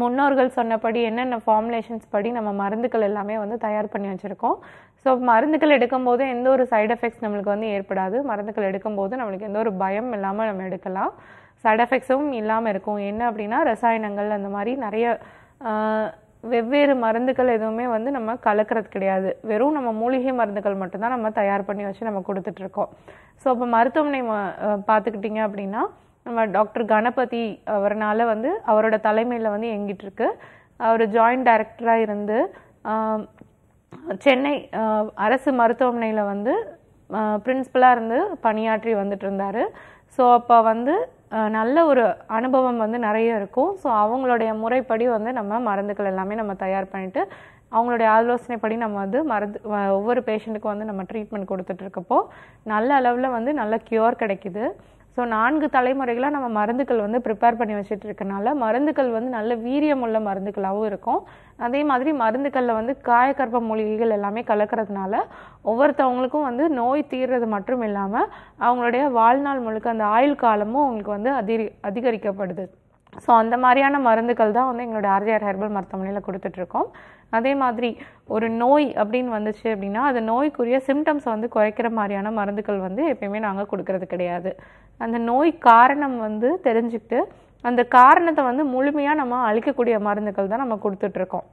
Speaker 2: முன்னோர்கள் சொன்னபடி என்னென்ன ஃபார்முலேஷன்ஸ் படி நம்ம மருந்துகள் எல்லாமே வந்து தயார் பண்ணி வச்சுருக்கோம். ஸோ மருந்துகள் எடுக்கும்போது எந்த ஒரு சைடு எஃபெக்ட்ஸ் நம்மளுக்கு வந்து ஏற்படாது. மருந்துகள் எடுக்கும்போது நம்மளுக்கு எந்த ஒரு பயம் இல்லாமல் நம்ம எடுக்கலாம். சைடு எஃபெக்ட்ஸும் இல்லாமல் இருக்கும். என்ன அப்படின்னா ரசாயனங்கள் அந்த மாதிரி நிறைய வெவ்வேறு மருந்துகள் எதுவுமே வந்து நம்ம கலக்கிறது கிடையாது. வெறும் நம்ம மூலிகை மருந்துகள் மட்டும்தான் நம்ம தயார் பண்ணி வச்சு நம்ம கொடுத்துட்ருக்கோம். ஸோ அப்போ மருத்துவமனை பார்த்துக்கிட்டிங்க அப்படின்னா நம்ம டாக்டர் கணபதி அவர்னால வந்து அவரோட தலைமையில் வந்து இயங்கிட்டு இருக்கு அவர் ஜாயிண்ட் டைரக்டராக இருந்து சென்னை அரசு மருத்துவமனையில் வந்து பிரின்ஸிபலாக இருந்து பணியாற்றி வந்துட்டு இருந்தார் ஸோ அப்போ வந்து நல்ல ஒரு அனுபவம் வந்து நிறைய இருக்கும். ஸோ அவங்களுடைய முறைப்படி வந்து நம்ம மருந்துகள் எல்லாமே நம்ம தயார் பண்ணிட்டு அவங்களுடைய ஆலோசனைப்படி நம்ம வந்து மருந்து ஒவ்வொரு பேஷண்ட்டுக்கும் வந்து நம்ம ட்ரீட்மெண்ட் கொடுத்துட்ருக்கப்போ நல்ல அளவில் வந்து நல்ல க்யூர் கிடைக்குது. ஸோ நான்கு தலைமுறைகளாக நம்ம மருந்துகள் வந்து ப்ரிப்பேர் பண்ணி வச்சுட்டு இருக்கனால மருந்துகள் வந்து நல்ல வீரியமுள்ள மருந்துகளாகவும் இருக்கும். அதே மாதிரி மருந்துகளில் வந்து காயக்கற்ப மூலிகைகள் எல்லாமே கலக்கிறதுனால ஒவ்வொருத்தவங்களுக்கும் வந்து நோய் தீர்றது மட்டும் இல்லாமல் அவங்களுடைய வாழ்நாள் முழுக்க அந்த ஆயுள் காலமும் அவங்களுக்கு வந்து அதிரி அதிகரிக்கப்படுது. ஸோ அந்த மாதிரியான மருந்துகள் தான் வந்து எங்களுடைய ஆர்ஜிஆர் ஹெர்பல் மருத்துவமனையில் கொடுத்துட்ருக்கோம் அதே மாதிரி ஒரு நோய் அப்படின்னு வந்துச்சு அப்படின்னா அது நோய்க்குரிய சிம்டம்ஸை வந்து குறைக்கிற மாதிரியான மருந்துகள் வந்து எப்பயுமே நாங்கள் கொடுக்கறது கிடையாது. அந்த நோய் காரணம் வந்து தெரிஞ்சுக்கிட்டு அந்த காரணத்தை வந்து முழுமையாக நம்ம அழிக்கக்கூடிய மருந்துகள் தான் நம்ம கொடுத்துட்ருக்கோம்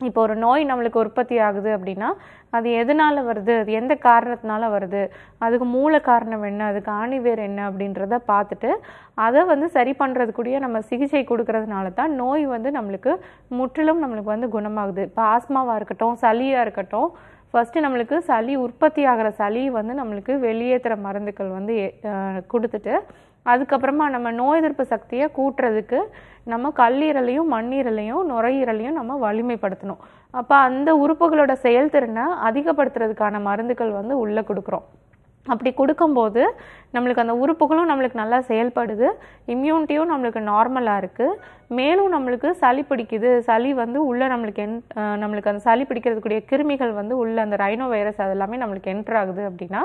Speaker 2: இப்போ ஒரு நோய் நம்மளுக்கு உற்பத்தி ஆகுது அப்படின்னா அது எதனால் வருது? அது எந்த காரணத்தினால வருது? அதுக்கு மூல காரணம் என்ன? அதுக்கு ஆணிவேர் என்ன அப்படின்றத பார்த்துட்டு அதை வந்து சரி பண்ணுறதுக்குடிய நம்ம சிகிச்சை கொடுக்கறதுனால தான் நோய் வந்து நம்மளுக்கு முற்றிலும் நம்மளுக்கு வந்து குணமாகுது. இப்போ ஆஸ்மாவாக இருக்கட்டும் சளியாக இருக்கட்டும் ஃபஸ்ட்டு நம்மளுக்கு சளி உற்பத்தி ஆகிற சளி வந்து நம்மளுக்கு வெளியேற்றுற மருந்துகள் வந்து எ- கொடுத்துட்டு அதுக்கப்புறமா நம்ம நோய் எதிர்ப்பு சக்தியை கூட்டுறதுக்கு நம்ம கல்லீரலையும் மண்ணீரலையும் நுரையீரலையும் நம்ம வலிமைப்படுத்தணும். அப்போ அந்த உறுப்புகளோட செயல்திறனை அதிகப்படுத்துறதுக்கான மருந்துகள் வந்து உள்ளே கொடுக்குறோம். அப்படி கொடுக்கும்போது நம்மளுக்கு அந்த உறுப்புகளும் நம்மளுக்கு நல்லா செயல்படுது இம்யூனிட்டியும் நம்மளுக்கு நார்மலாக இருக்குது மேலும் நம்மளுக்கு சளி பிடிக்குது சளி வந்து உள்ளே நம்மளுக்கு என் நம்மளுக்கு அந்த சளி பிடிக்கிறதுக்குரிய கிருமிகள் வந்து உள்ள அந்த ரைனோ வைரஸ் அதெல்லாமே நம்மளுக்கு என்ட்ராகுது ஆகுது அப்படின்னா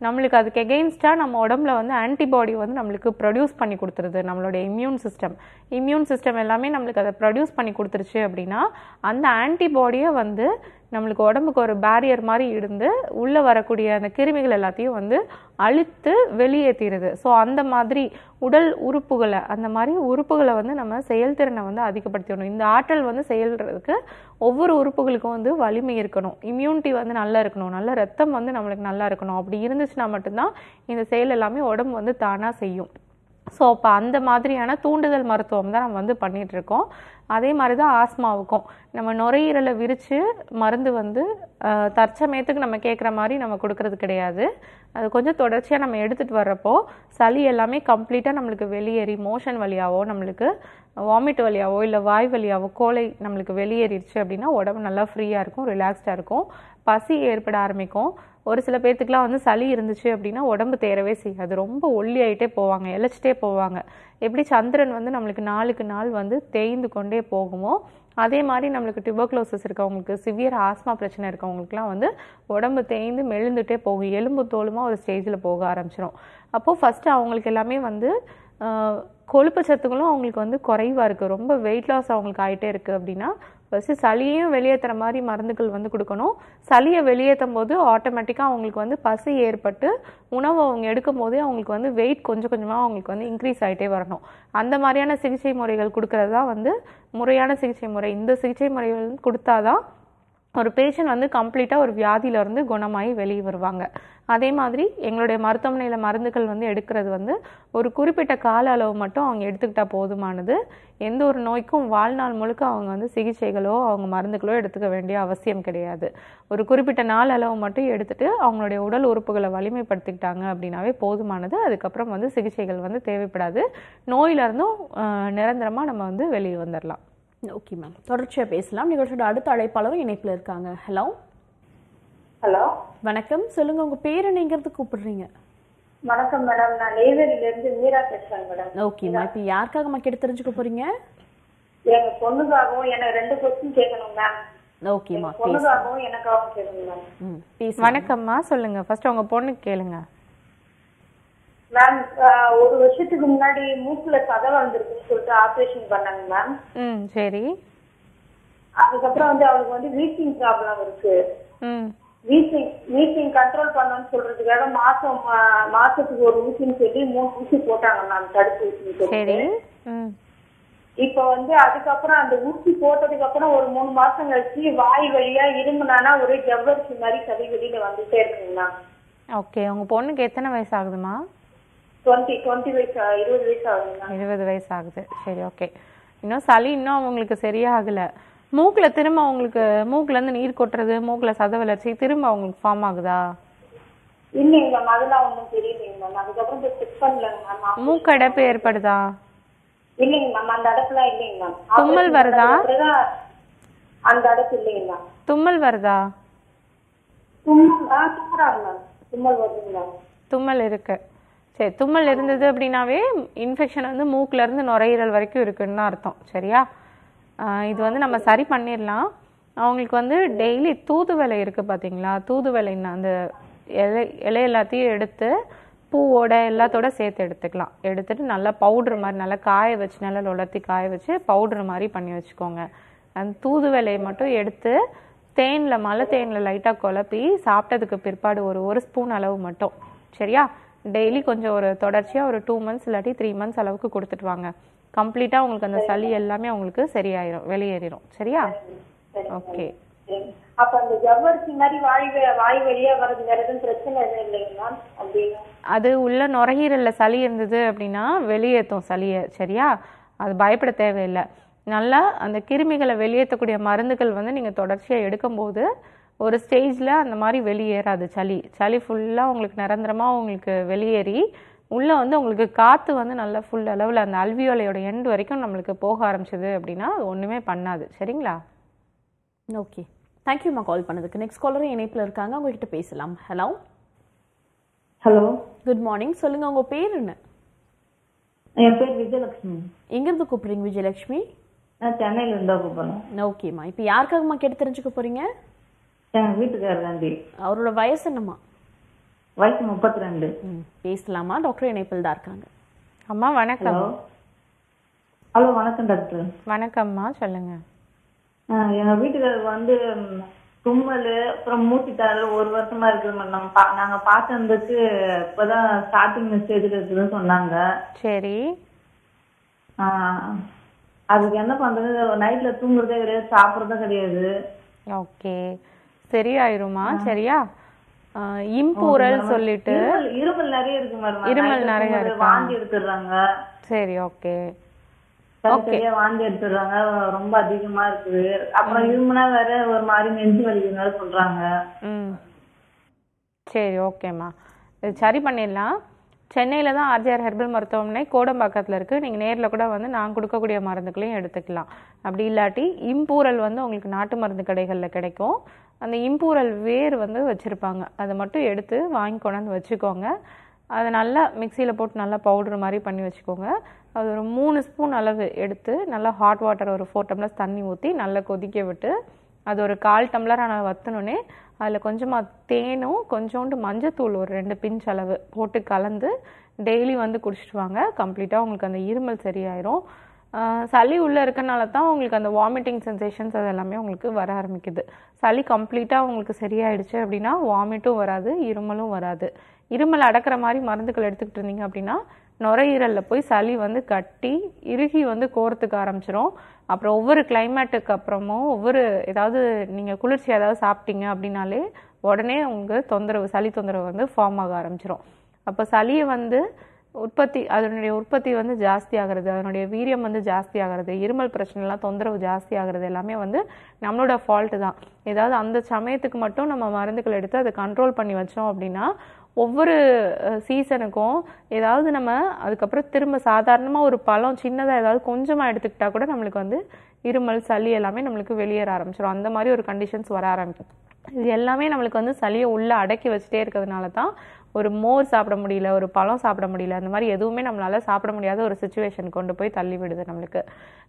Speaker 2: நம்மளுக்கு அதுக்கு எகெயின்ஸ்டாக நம்ம உடம்புல வந்து ஆன்டிபாடி வந்து நம்மளுக்கு ப்ரொடியூஸ் பண்ணி கொடுத்துருது நம்மளுடைய இம்யூன் சிஸ்டம் இம்யூன் சிஸ்டம் எல்லாமே நம்மளுக்கு அதை ப்ரொடியூஸ் பண்ணி கொடுத்துருச்சு அப்படின்னா அந்த ஆன்டிபாடியை வந்து நம்மளுக்கு உடம்புக்கு ஒரு பேரியர் மாதிரி இருந்து உள்ளே வரக்கூடிய அந்த கிருமிகள் எல்லாத்தையும் வந்து அழித்து வெளியேற்றிடுது ஸோ அந்த மாதிரி உடல் உறுப்புகளை அந்த மாதிரி உறுப்புகளை வந்து நம்ம செயல்திறனை வந்து அதிகப்படுத்திடணும். இந்த ஆற்றல் வந்து செயல்றதுக்கு ஒவ்வொரு உறுப்புகளுக்கும் வந்து வலிமை இருக்கணும். இம்யூனிட்டி வந்து நல்லா இருக்கணும். நல்ல ரத்தம் வந்து நம்மளுக்கு நல்லா இருக்கணும். அப்படி இருந்துச்சுன்னா மட்டும்தான் இந்த செயல் எல்லாமே உடம்பு வந்து தானாக செய்யும். ஸோ அப்போ அந்த மாதிரியான தூண்டுதல் மருத்துவம் தான் நம்ம வந்து பண்ணிகிட்ருக்கோம் இருக்கோம் அதே மாதிரி தான் ஆஸ்மாவுக்கும். நம்ம நுரையீரலை விரித்து மருந்து வந்து தற்சமயத்துக்கு நம்ம கேட்குற மாதிரி நம்ம கொடுக்கறது கிடையாது. அது கொஞ்சம் தொடர்ச்சியாக நம்ம எடுத்துகிட்டு வர்றப்போ சளி எல்லாமே கம்ப்ளீட்டாக நம்மளுக்கு வெளியேறி மோஷன் வழியாவோ நம்மளுக்கு வாமிட் வழியாவோ இல்லை வாய் வழியாவோ கோலை நம்மளுக்கு வெளியேறிடுச்சு அப்படின்னா உடம்பு நல்லா ஃப்ரீயாக இருக்கும் ரிலாக்ஸ்டாக இருக்கும். பசி ஏற்பட ஆரம்பிக்கும். ஒரு சில பேர்த்துக்குலாம் வந்து சளி இருந்துச்சு அப்படின்னா உடம்பு தேரவே செய்யாது. ரொம்ப ஒல்லி ஆகிட்டே போவாங்க இழைச்சிட்டே போவாங்க. எப்படி சந்திரன் வந்து நம்மளுக்கு நாளுக்கு நாள் வந்து தேய்ந்து கொண்டே போகுமோ அதே மாதிரி நம்மளுக்கு டியூபர்குலோசிஸ் இருக்கவங்களுக்கு சிவியர் ஆஸ்மா பிரச்சனை இருக்கவங்களுக்குலாம் வந்து உடம்பு தேய்ந்து மெழுந்துட்டே போகும். எலும்பு தோலுமாக ஒரு ஸ்டேஜில் போக ஆரம்பிச்சிடும் அப்போது ஃபஸ்ட்டு அவங்களுக்கு எல்லாமே வந்து கொழுப்பு சத்துக்களும் அவங்களுக்கு வந்து குறைவாக இருக்குது ரொம்ப வெயிட் லாஸ் அவங்களுக்கு ஆகிட்டே இருக்குது அப்படின்னா ஃபஸ்ட்டு சளியையும் வெளியேற்றுற மாதிரி மருந்துகள் வந்து கொடுக்கணும். சளியை வெளியேற்றும் போது ஆட்டோமேட்டிக்காக அவங்களுக்கு வந்து பசி ஏற்பட்டு உணவு அவங்க எடுக்கும் போதே அவங்களுக்கு வந்து வெயிட் கொஞ்சம் கொஞ்சமாக அவங்களுக்கு வந்து இன்க்ரீஸ் ஆகிட்டே வரணும். அந்த மாதிரியான சிகிச்சை முறைகள் கொடுக்கறது தான் வந்து முறையான சிகிச்சை முறை. இந்த சிகிச்சை முறைகள் கொடுத்தாதான் ஒரு பேஷண்ட் வந்து கம்ப்ளீட்டாக ஒரு வியாதியிலேருந்து குணமாகி வெளியே வருவாங்க. அதே மாதிரி எங்களுடைய மருத்துவமனையில் மருந்துகள் வந்து எடுக்கிறது வந்து ஒரு குறிப்பிட்ட கால அளவு மட்டும் அவங்க எடுத்துக்கிட்டால் போதுமானது. எந்த ஒரு நோய்க்கும் வாழ்நாள் முழுக்க அவங்க வந்து சிகிச்சைகளோ அவங்க மருந்துகளோ எடுத்துக்க வேண்டிய அவசியம் கிடையாது. ஒரு குறிப்பிட்ட நாள் அளவு மட்டும் எடுத்துட்டு அவங்களுடைய உடல் உறுப்புகளை வலிமைப்படுத்திக்கிட்டாங்க அப்படின்னாவே போதுமானது. அதுக்கப்புறம் வந்து சிகிச்சைகள் வந்து தேவைப்படாது. நோயிலிருந்தும் நிரந்தரமாக நம்ம வந்து வெளியே வந்துடலாம்
Speaker 1: ஓகே மேம். தொடர்ச்சியா பேசலாம். நிகழ்ச்சியோட அடுத்த அழைப்பாளரும் இணைப்புல இருக்காங்க. ஹலோ
Speaker 8: ஹலோ
Speaker 1: வணக்கம். சொல்லுங்க உங்க பேர் என்னங்கிறது கூப்பிடுறீங்க?
Speaker 8: வணக்கம் மேடம். நான் நெய்வேலியில இருந்து மீரா பேசுறேன் மேடம்.
Speaker 1: ஓகேம்மா இப்போ யாருக்காகம்மா கேட்டு தெரிஞ்சுக்க போறீங்க?
Speaker 8: எங்க பொண்ணுக்காகவும் எனக்கு ரெண்டு கொஸ்டின் கேட்கணும் மேம்.
Speaker 1: ஓகேம்மா
Speaker 8: பொண்ணுக்காகவும் எனக்காகவும் கேட்கணும் மேம்.
Speaker 2: வணக்கம்மா. சொல்லுங்க. ஃபர்ஸ்ட் உங்க பொண்ணுக்கு கேளுங்க.
Speaker 8: மேம் ஒரு வருஷத்துக்கு முன்னாடி மூக்குல சதை வளர்ந்துருக்குன்னு சொல்லிட்டு ஆபரேஷன் பண்ணாங்க மேம்
Speaker 2: ம் சரி.
Speaker 8: அதுக்கப்புறம் வந்து அவளுக்கு வந்து வீசிங் ப்ராப்ளம் இருக்கு.
Speaker 2: ம்.
Speaker 8: வீசிங் வீசிங் கண்ட்ரோல் பண்ணணும்னு சொல்றதுக்காக மாசம் மாசத்துக்கு ஒரு ஊசின்னு சொல்லி மூணு ஊசி போட்டாங்க மேம் தடுப்பு ஊசின்னு
Speaker 2: ம்.
Speaker 8: இப்ப வந்து அதுக்கப்புறம் அந்த ஊசி போட்டதுக்கு அப்புறம் ஒரு மூணு மாசம் கழிச்சு வாய் வழியா இருமுனானா ஒரே ஜவ்வரிசி மாதிரி சளி வெளியில வந்துட்டே இருக்குங்கண்ணா
Speaker 2: ஓகே உங்க பொண்ணுக்கு எத்தனை வயசு ஆகுதுமா
Speaker 8: டுவெண்ட்டி டுவெண்ட்டி வயசு ஆ- இருபது வயசு ஆகுதுங்கண்ணா
Speaker 2: இருபது வயசு ஆகுது சரி ஓகே இன்னும் சளி இன்னும் அவங்களுக்கு சரியாகல. மூக்குல திரும்ப அவங்களுக்கு மூக்குல இருந்து நீர் கொட்டுறது மூக்குல சத வளர்ச்சி திரும்ப அவங்களுக்கு ஃபார்ம் ஆகுதா? மூக்கடைப்பு ஏற்படுதா? தும்மல் வருதா?
Speaker 8: அந்த அடப்பு இல்லைங்க மேம்
Speaker 2: தும்மல் வருதா?
Speaker 8: தும்மல் ஆ தும்முறாங்க மேம் தும்மல் வருதுங்க மேம்
Speaker 2: தும்மல் இருக்கு. சரி தும்மல் இருந்தது அப்படின்னாவே இன்ஃபெக்ஷன் வந்து மூக்கிலேருந்து நுரையீரல் வரைக்கும் இருக்குன்னு தான் அர்த்தம். சரியா? இது வந்து நம்ம சரி பண்ணிடலாம் அவங்களுக்கு வந்து டெய்லி தூதுவளை இருக்குது பார்த்தீங்களா தூதுவலை அந்த இலை இலை எல்லாத்தையும் எடுத்து பூவோட எல்லாத்தோட சேர்த்து எடுத்துக்கலாம். எடுத்துட்டு நல்லா பவுட்ரு மாதிரி நல்லா காய வச்சு நல்லா உலர்த்தி காய வச்சு பவுட்ரு மாதிரி பண்ணி வச்சுக்கோங்க. அந்த தூதுவலையை மட்டும் எடுத்து தேனில் மலை தேனில் லைட்டாக குழப்பி சாப்பிட்டதுக்கு பிற்பாடு ஒரு ஒரு ஸ்பூன் அளவு மட்டும். சரியா? டெய்லி கொஞ்சம் ஒரு தொடர்ச்சியாக ஒரு டூ மந்த்ஸ் இல்லாட்டி த்ரீ மந்த்ஸ் அளவுக்கு கொடுத்துட்டு வாங்க. கம்ப்ளீட்டாக உங்களுக்கு அந்த சளி எல்லாமே உங்களுக்கு சரியாயிரும் வெளியேறிடும் சரியா? ஓகே அது உள்ள நுரையீரல்ல சளி இருந்தது அப்படின்னா வெளியேற்றும் சளியை சரியா? அது பயப்பட தேவையில்லை. நல்லா அந்த கிருமிகளை வெளியேற்றக்கூடிய மருந்துகள் வந்து நீங்கள் தொடர்ச்சியாக எடுக்கும்போது ஒரு ஸ்டேஜில் அந்த மாதிரி வெளியேறாது. சளி சளி ஃபுல்லாக உங்களுக்கு நிரந்தரமாக உங்களுக்கு வெளியேறி உள்ளே வந்து உங்களுக்கு காற்று வந்து நல்லா ஃபுல் அளவில் அந்த அல்வியோலையோட எண்ட் வரைக்கும் நம்மளுக்கு போக ஆரம்பிச்சது அப்படின்னா அது ஒன்றுமே பண்ணாது. சரிங்களா?
Speaker 1: ஓகே தேங்க்யூம்மா கால் பண்ணதுக்கு. நெக்ஸ்ட் காலரும் இணைப்புல இருக்காங்க. அவங்க கிட்ட பேசலாம். ஹலோ
Speaker 7: ஹலோ
Speaker 1: குட் மார்னிங் சொல்லுங்க உங்க பேர் என்ன?
Speaker 7: என் பேர் விஜயலட்சுமி.
Speaker 1: எங்கிருந்து கூப்பிடுறீங்க விஜயலட்சுமி?
Speaker 7: நான் சென்னையில இருந்தா கூப்பிடுறேன்
Speaker 1: ஓகேம்மா இப்போ யாருக்காகம்மா கேட்டு தெரிஞ்சுக்க போறீங்க?
Speaker 7: என் வீட்டுக்காரர் தாண்டி
Speaker 1: அவரோட வயசு என்னம்மா?
Speaker 7: வயசு முப்பத்தி ரெண்டு
Speaker 1: பேசலாமா? டாக்டர் இணைப்பில் தான் இருக்காங்க.
Speaker 2: அம்மா வணக்கம்.
Speaker 7: ஹலோ. வணக்கம் டாக்டர்.
Speaker 2: வணக்கம்மா சொல்லுங்க.
Speaker 7: எங்க வீட்டுக்காரர் வந்து தும்மல் அப்புறம் மூச்சுத்தாரல் ஒரு வருஷமா இருக்குது மேடம் நாங்க பார்த்ததுக்கு இப்பதான் ஸ்டார்டிங் ஸ்டேஜ்ல இருக்குதுன்னு சொன்னாங்க.
Speaker 2: சரி.
Speaker 7: அதுக்கு என்ன பண்றது? நைட்ல தூங்குறதே கிடையாது சாப்பிடுறதும் கிடையாது.
Speaker 2: ஓகே. சரியாயிருமா? சரியா? இம்பூரல் சொல்லிட்டு
Speaker 7: இருமல் நிறைய இருக்கு
Speaker 2: இருமல் நிறைய இருக்கா?
Speaker 7: வாந்தி எடுத்துடுறாங்க.
Speaker 2: சரி ஓகே.
Speaker 7: சரி சரியா வாந்தி எடுத்துடுறாங்க. ரொம்ப அதிகமா இருக்குது. அப்புறம் இருமுனா வேற ஒரு மாதிரி நெஞ்சு வலிக்குது வேற சொல்றாங்க
Speaker 2: சரி ஓகேம்மா இது சரி பண்ணிடலாம். சென்னையில் தான் ஆர்ஜிஆர் ஹெர்பல் மருத்துவமனை கோடம்பாக்கத்தில் இருக்குது நீங்கள் நேரில் கூட வந்து நான் கொடுக்கக்கூடிய மருந்துகளையும் எடுத்துக்கலாம். அப்படி இல்லாட்டி இம்பூரல் வந்து உங்களுக்கு நாட்டு மருந்து கடைகளில் கிடைக்கும். அந்த இம்பூரல் வேர் வந்து வச்சுருப்பாங்க. அதை மட்டும் எடுத்து வாங்கி கொண்டாந்து வச்சுக்கோங்க. அதை நல்லா மிக்சியில் போட்டு நல்லா பவுடர் மாதிரி பண்ணி வச்சுக்கோங்க. அது ஒரு மூணு ஸ்பூன் அளவு எடுத்து நல்லா ஹாட் வாட்டர் ஒரு ஃபோர் டம்ளர்ஸ் தண்ணி ஊற்றி நல்லா கொதிக்க விட்டு அது ஒரு கால் டம்ளர் ஆனால் வத்தணுன்னே அதில் கொஞ்சமாக தேனும் கொஞ்சோண்டு மஞ்சத்தூள் ஒரு ரெண்டு பிஞ்ச் அளவு போட்டு கலந்து டெய்லி வந்து குடிச்சிட்டு வாங்க. கம்ப்ளீட்டாக உங்களுக்கு அந்த இருமல் சரியாயிரும். சளி உள்ளே இருக்கனால தான் உங்களுக்கு அந்த வாமிட்டிங் சென்சேஷன்ஸ் அது எல்லாமே உங்களுக்கு வர ஆரம்பிக்குது. சளி கம்ப்ளீட்டாக உங்களுக்கு சரியாயிடுச்சு அப்படின்னா வாமிட்டும் வராது இருமலும் வராது. இருமல் அடக்கிற மாதிரி மருந்துகள் எடுத்துக்கிட்டு இருந்தீங்க அப்படின்னா நுரையீரலில் போய் சளி வந்து கட்டி இறுகி வந்து கோர்த்துக்க ஆரம்பிச்சிரும். அப்புறம் ஒவ்வொரு கிளைமேட்டுக்கு அப்புறமும் ஒவ்வொரு ஏதாவது நீங்கள் குளிர்ச்சி ஏதாவது சாப்பிட்டீங்க அப்படின்னாலே உடனே உங்கள் தொந்தரவு சளி தொந்தரவு வந்து ஃபார்ம் ஆக ஆரம்பிச்சிரும். அப்போ சளியை வந்து உற்பத்தி அதனுடைய உற்பத்தி வந்து ஜாஸ்தி ஆகிறது அதனுடைய வீரியம் வந்து ஜாஸ்தி ஆகிறது இருமல் பிரச்சனைலாம் தொந்தரவு ஜாஸ்தி ஆகிறது எல்லாமே வந்து நம்மளோட ஃபால்ட்டு தான். ஏதாவது அந்த சமயத்துக்கு மட்டும் நம்ம மருந்துகள் எடுத்து அதை கண்ட்ரோல் பண்ணி வச்சோம் அப்படின்னா ஒவ்வொரு சீசனுக்கும் ஏதாவது நம்ம அதுக்கப்புறம் திரும்ப சாதாரணமாக ஒரு பழம் சின்னதாக ஏதாவது கொஞ்சமாக எடுத்துக்கிட்டால் கூட நம்மளுக்கு வந்து இருமல் சளி எல்லாமே நம்மளுக்கு வெளியேற ஆரம்பிச்சிடும் அந்த மாதிரி ஒரு கண்டிஷன்ஸ் வர ஆரம்பிக்கும். இது எல்லாமே நம்மளுக்கு வந்து சளியை உள்ளே அடக்கி வச்சுட்டே இருக்கிறதுனால தான் ஒரு மோர் சாப்பிட முடியல ஒரு பழம் சாப்பிட முடியல அந்த மாதிரி எதுவுமே நம்மளால் சாப்பிட முடியாத ஒரு சுச்சுவேஷன் கொண்டு போய் தள்ளி விடுது நம்மளுக்கு.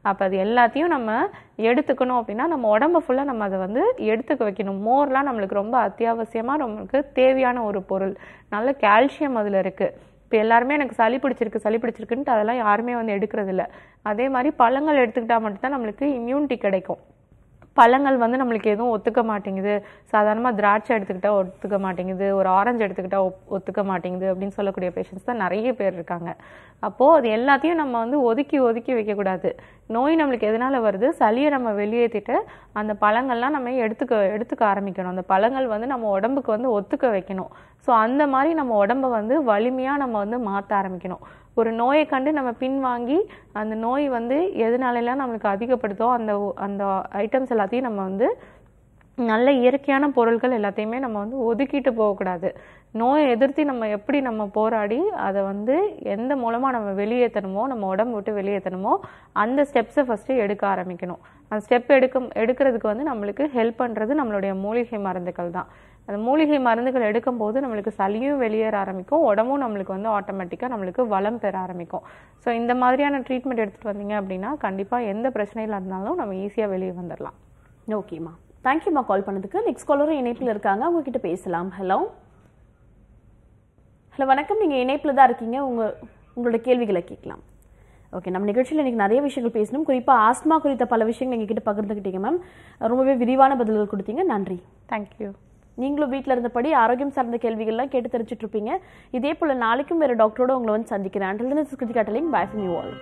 Speaker 2: அப்போ அது எல்லாத்தையும் நம்ம எடுத்துக்கணும் அப்படின்னா நம்ம உடம்ப ஃபுல்லாக நம்ம அதை வந்து எடுத்துக்க வைக்கணும். மோர்லாம் நம்மளுக்கு ரொம்ப அத்தியாவசியமாக நம்மளுக்கு தேவையான ஒரு பொருள். நல்ல கால்சியம் அதில் இருக்குது இப்போ எல்லாருமே எனக்கு சளி பிடிச்சிருக்கு சளி பிடிச்சிருக்குன்ட்டு அதெல்லாம் யாருமே வந்து எடுக்கிறதில்ல. அதே மாதிரி பழங்கள் எடுத்துக்கிட்டால் மட்டும்தான் நம்மளுக்கு இம்யூனிட்டி கிடைக்கும். பழங்கள் வந்து நம்மளுக்கு எதுவும் ஒத்துக்க மாட்டேங்குது. சாதாரணமாக திராட்சை எடுத்துக்கிட்டால் ஒத்துக்க மாட்டேங்குது. ஒரு ஆரஞ்சு எடுத்துக்கிட்டால் ஒத்துக்க மாட்டேங்குது அப்படின்னு சொல்லக்கூடிய பேஷண்ட்ஸ் தான் நிறைய பேர் இருக்காங்க. அப்போது அது எல்லாத்தையும் நம்ம வந்து ஒதுக்கி ஒதுக்கி வைக்கக்கூடாது. நோய் நம்மளுக்கு எதனால் வருது? சளியை நம்ம வெளியேற்றிட்டு அந்த பழங்கள்லாம் நம்ம எடுத்துக்க எடுத்துக்க ஆரம்பிக்கணும். அந்த பழங்கள் வந்து நம்ம உடம்புக்கு வந்து ஒத்துக்க வைக்கணும். ஸோ அந்த மாதிரி நம்ம உடம்ப வந்து வலிமையாக நம்ம வந்து மாற்ற ஆரம்பிக்கணும். ஒரு நோயை கண்டு நம்ம பின்வாங்கி அந்த நோய் வந்து எதனாலலாம் நம்மளுக்கு அதிகப்படுதோ அந்த அந்த ஐட்டம்ஸ் எல்லாத்தையும் நம்ம வந்து நல்ல இயற்கையான பொருட்கள் எல்லாத்தையுமே நம்ம வந்து ஒதுக்கிட்டு போகக்கூடாது. நோயை எதிர்த்து நம்ம எப்படி நம்ம போராடி அதை வந்து எந்த மூலமாக நம்ம வெளியேற்றணுமோ நம்ம உடம்பு விட்டு வெளியேற்றணுமோ அந்த ஸ்டெப்ஸை ஃபஸ்ட்டு எடுக்க ஆரம்பிக்கணும். அந்த ஸ்டெப் எடுக்க எடுக்கிறதுக்கு வந்து நம்மளுக்கு ஹெல்ப் பண்ணுறது நம்மளுடைய மூலிகை மருந்துகள் தான். அந்த மூலிகை மருந்துகள் எடுக்கும்போது நம்மளுக்கு சளியும் வெளியேற ஆரம்பிக்கும் உடம்பும் நம்மளுக்கு வந்து ஆட்டோமேட்டிக்காக நம்மளுக்கு வளம் பெற ஆரம்பிக்கும். ஸோ இந்த மாதிரியான ட்ரீட்மெண்ட் எடுத்துகிட்டு வந்தீங்க அப்படின்னா கண்டிப்பாக எந்த பிரச்சனையில் இருந்தாலும் நம்ம ஈஸியாக வெளியே வந்துடலாம்
Speaker 1: ஓகேம்மா தேங்க்யூம்மா கால் பண்ணதுக்கு. நெக்ஸ்ட் காலரும் இணைப்பில் இருக்காங்க. அவங்க கிட்ட பேசலாம். ஹலோ ஹலோ வணக்கம். நீங்கள் இணைப்பில் தான் இருக்கீங்க. உங்க உங்களோட கேள்விகளை கேட்கலாம். ஓகே நம்ம நிகழ்ச்சியில் இன்னைக்கு நிறைய விஷயங்கள் பேசணும். குறிப்பாக ஆஸ்மா குறித்த பல விஷயங்கள் எங்கள் கிட்ட பகிர்ந்துக்கிட்டீங்க மேம் ரொம்பவே விரிவான பதில்கள் கொடுத்தீங்க. நன்றி.
Speaker 2: தேங்க்யூ
Speaker 1: நீங்களும் வீட்டில் இருந்தபடி ஆரோக்கியம் சார்ந்த கேள்விகள்லாம் கேட்டு தெரிஞ்சுட்டு இருப்பீங்க இதே போல நாளைக்கும் வேறு டாக்டரோட உங்களை வந்து சந்திக்கிறேன். Until Kiruthika telling bye from you all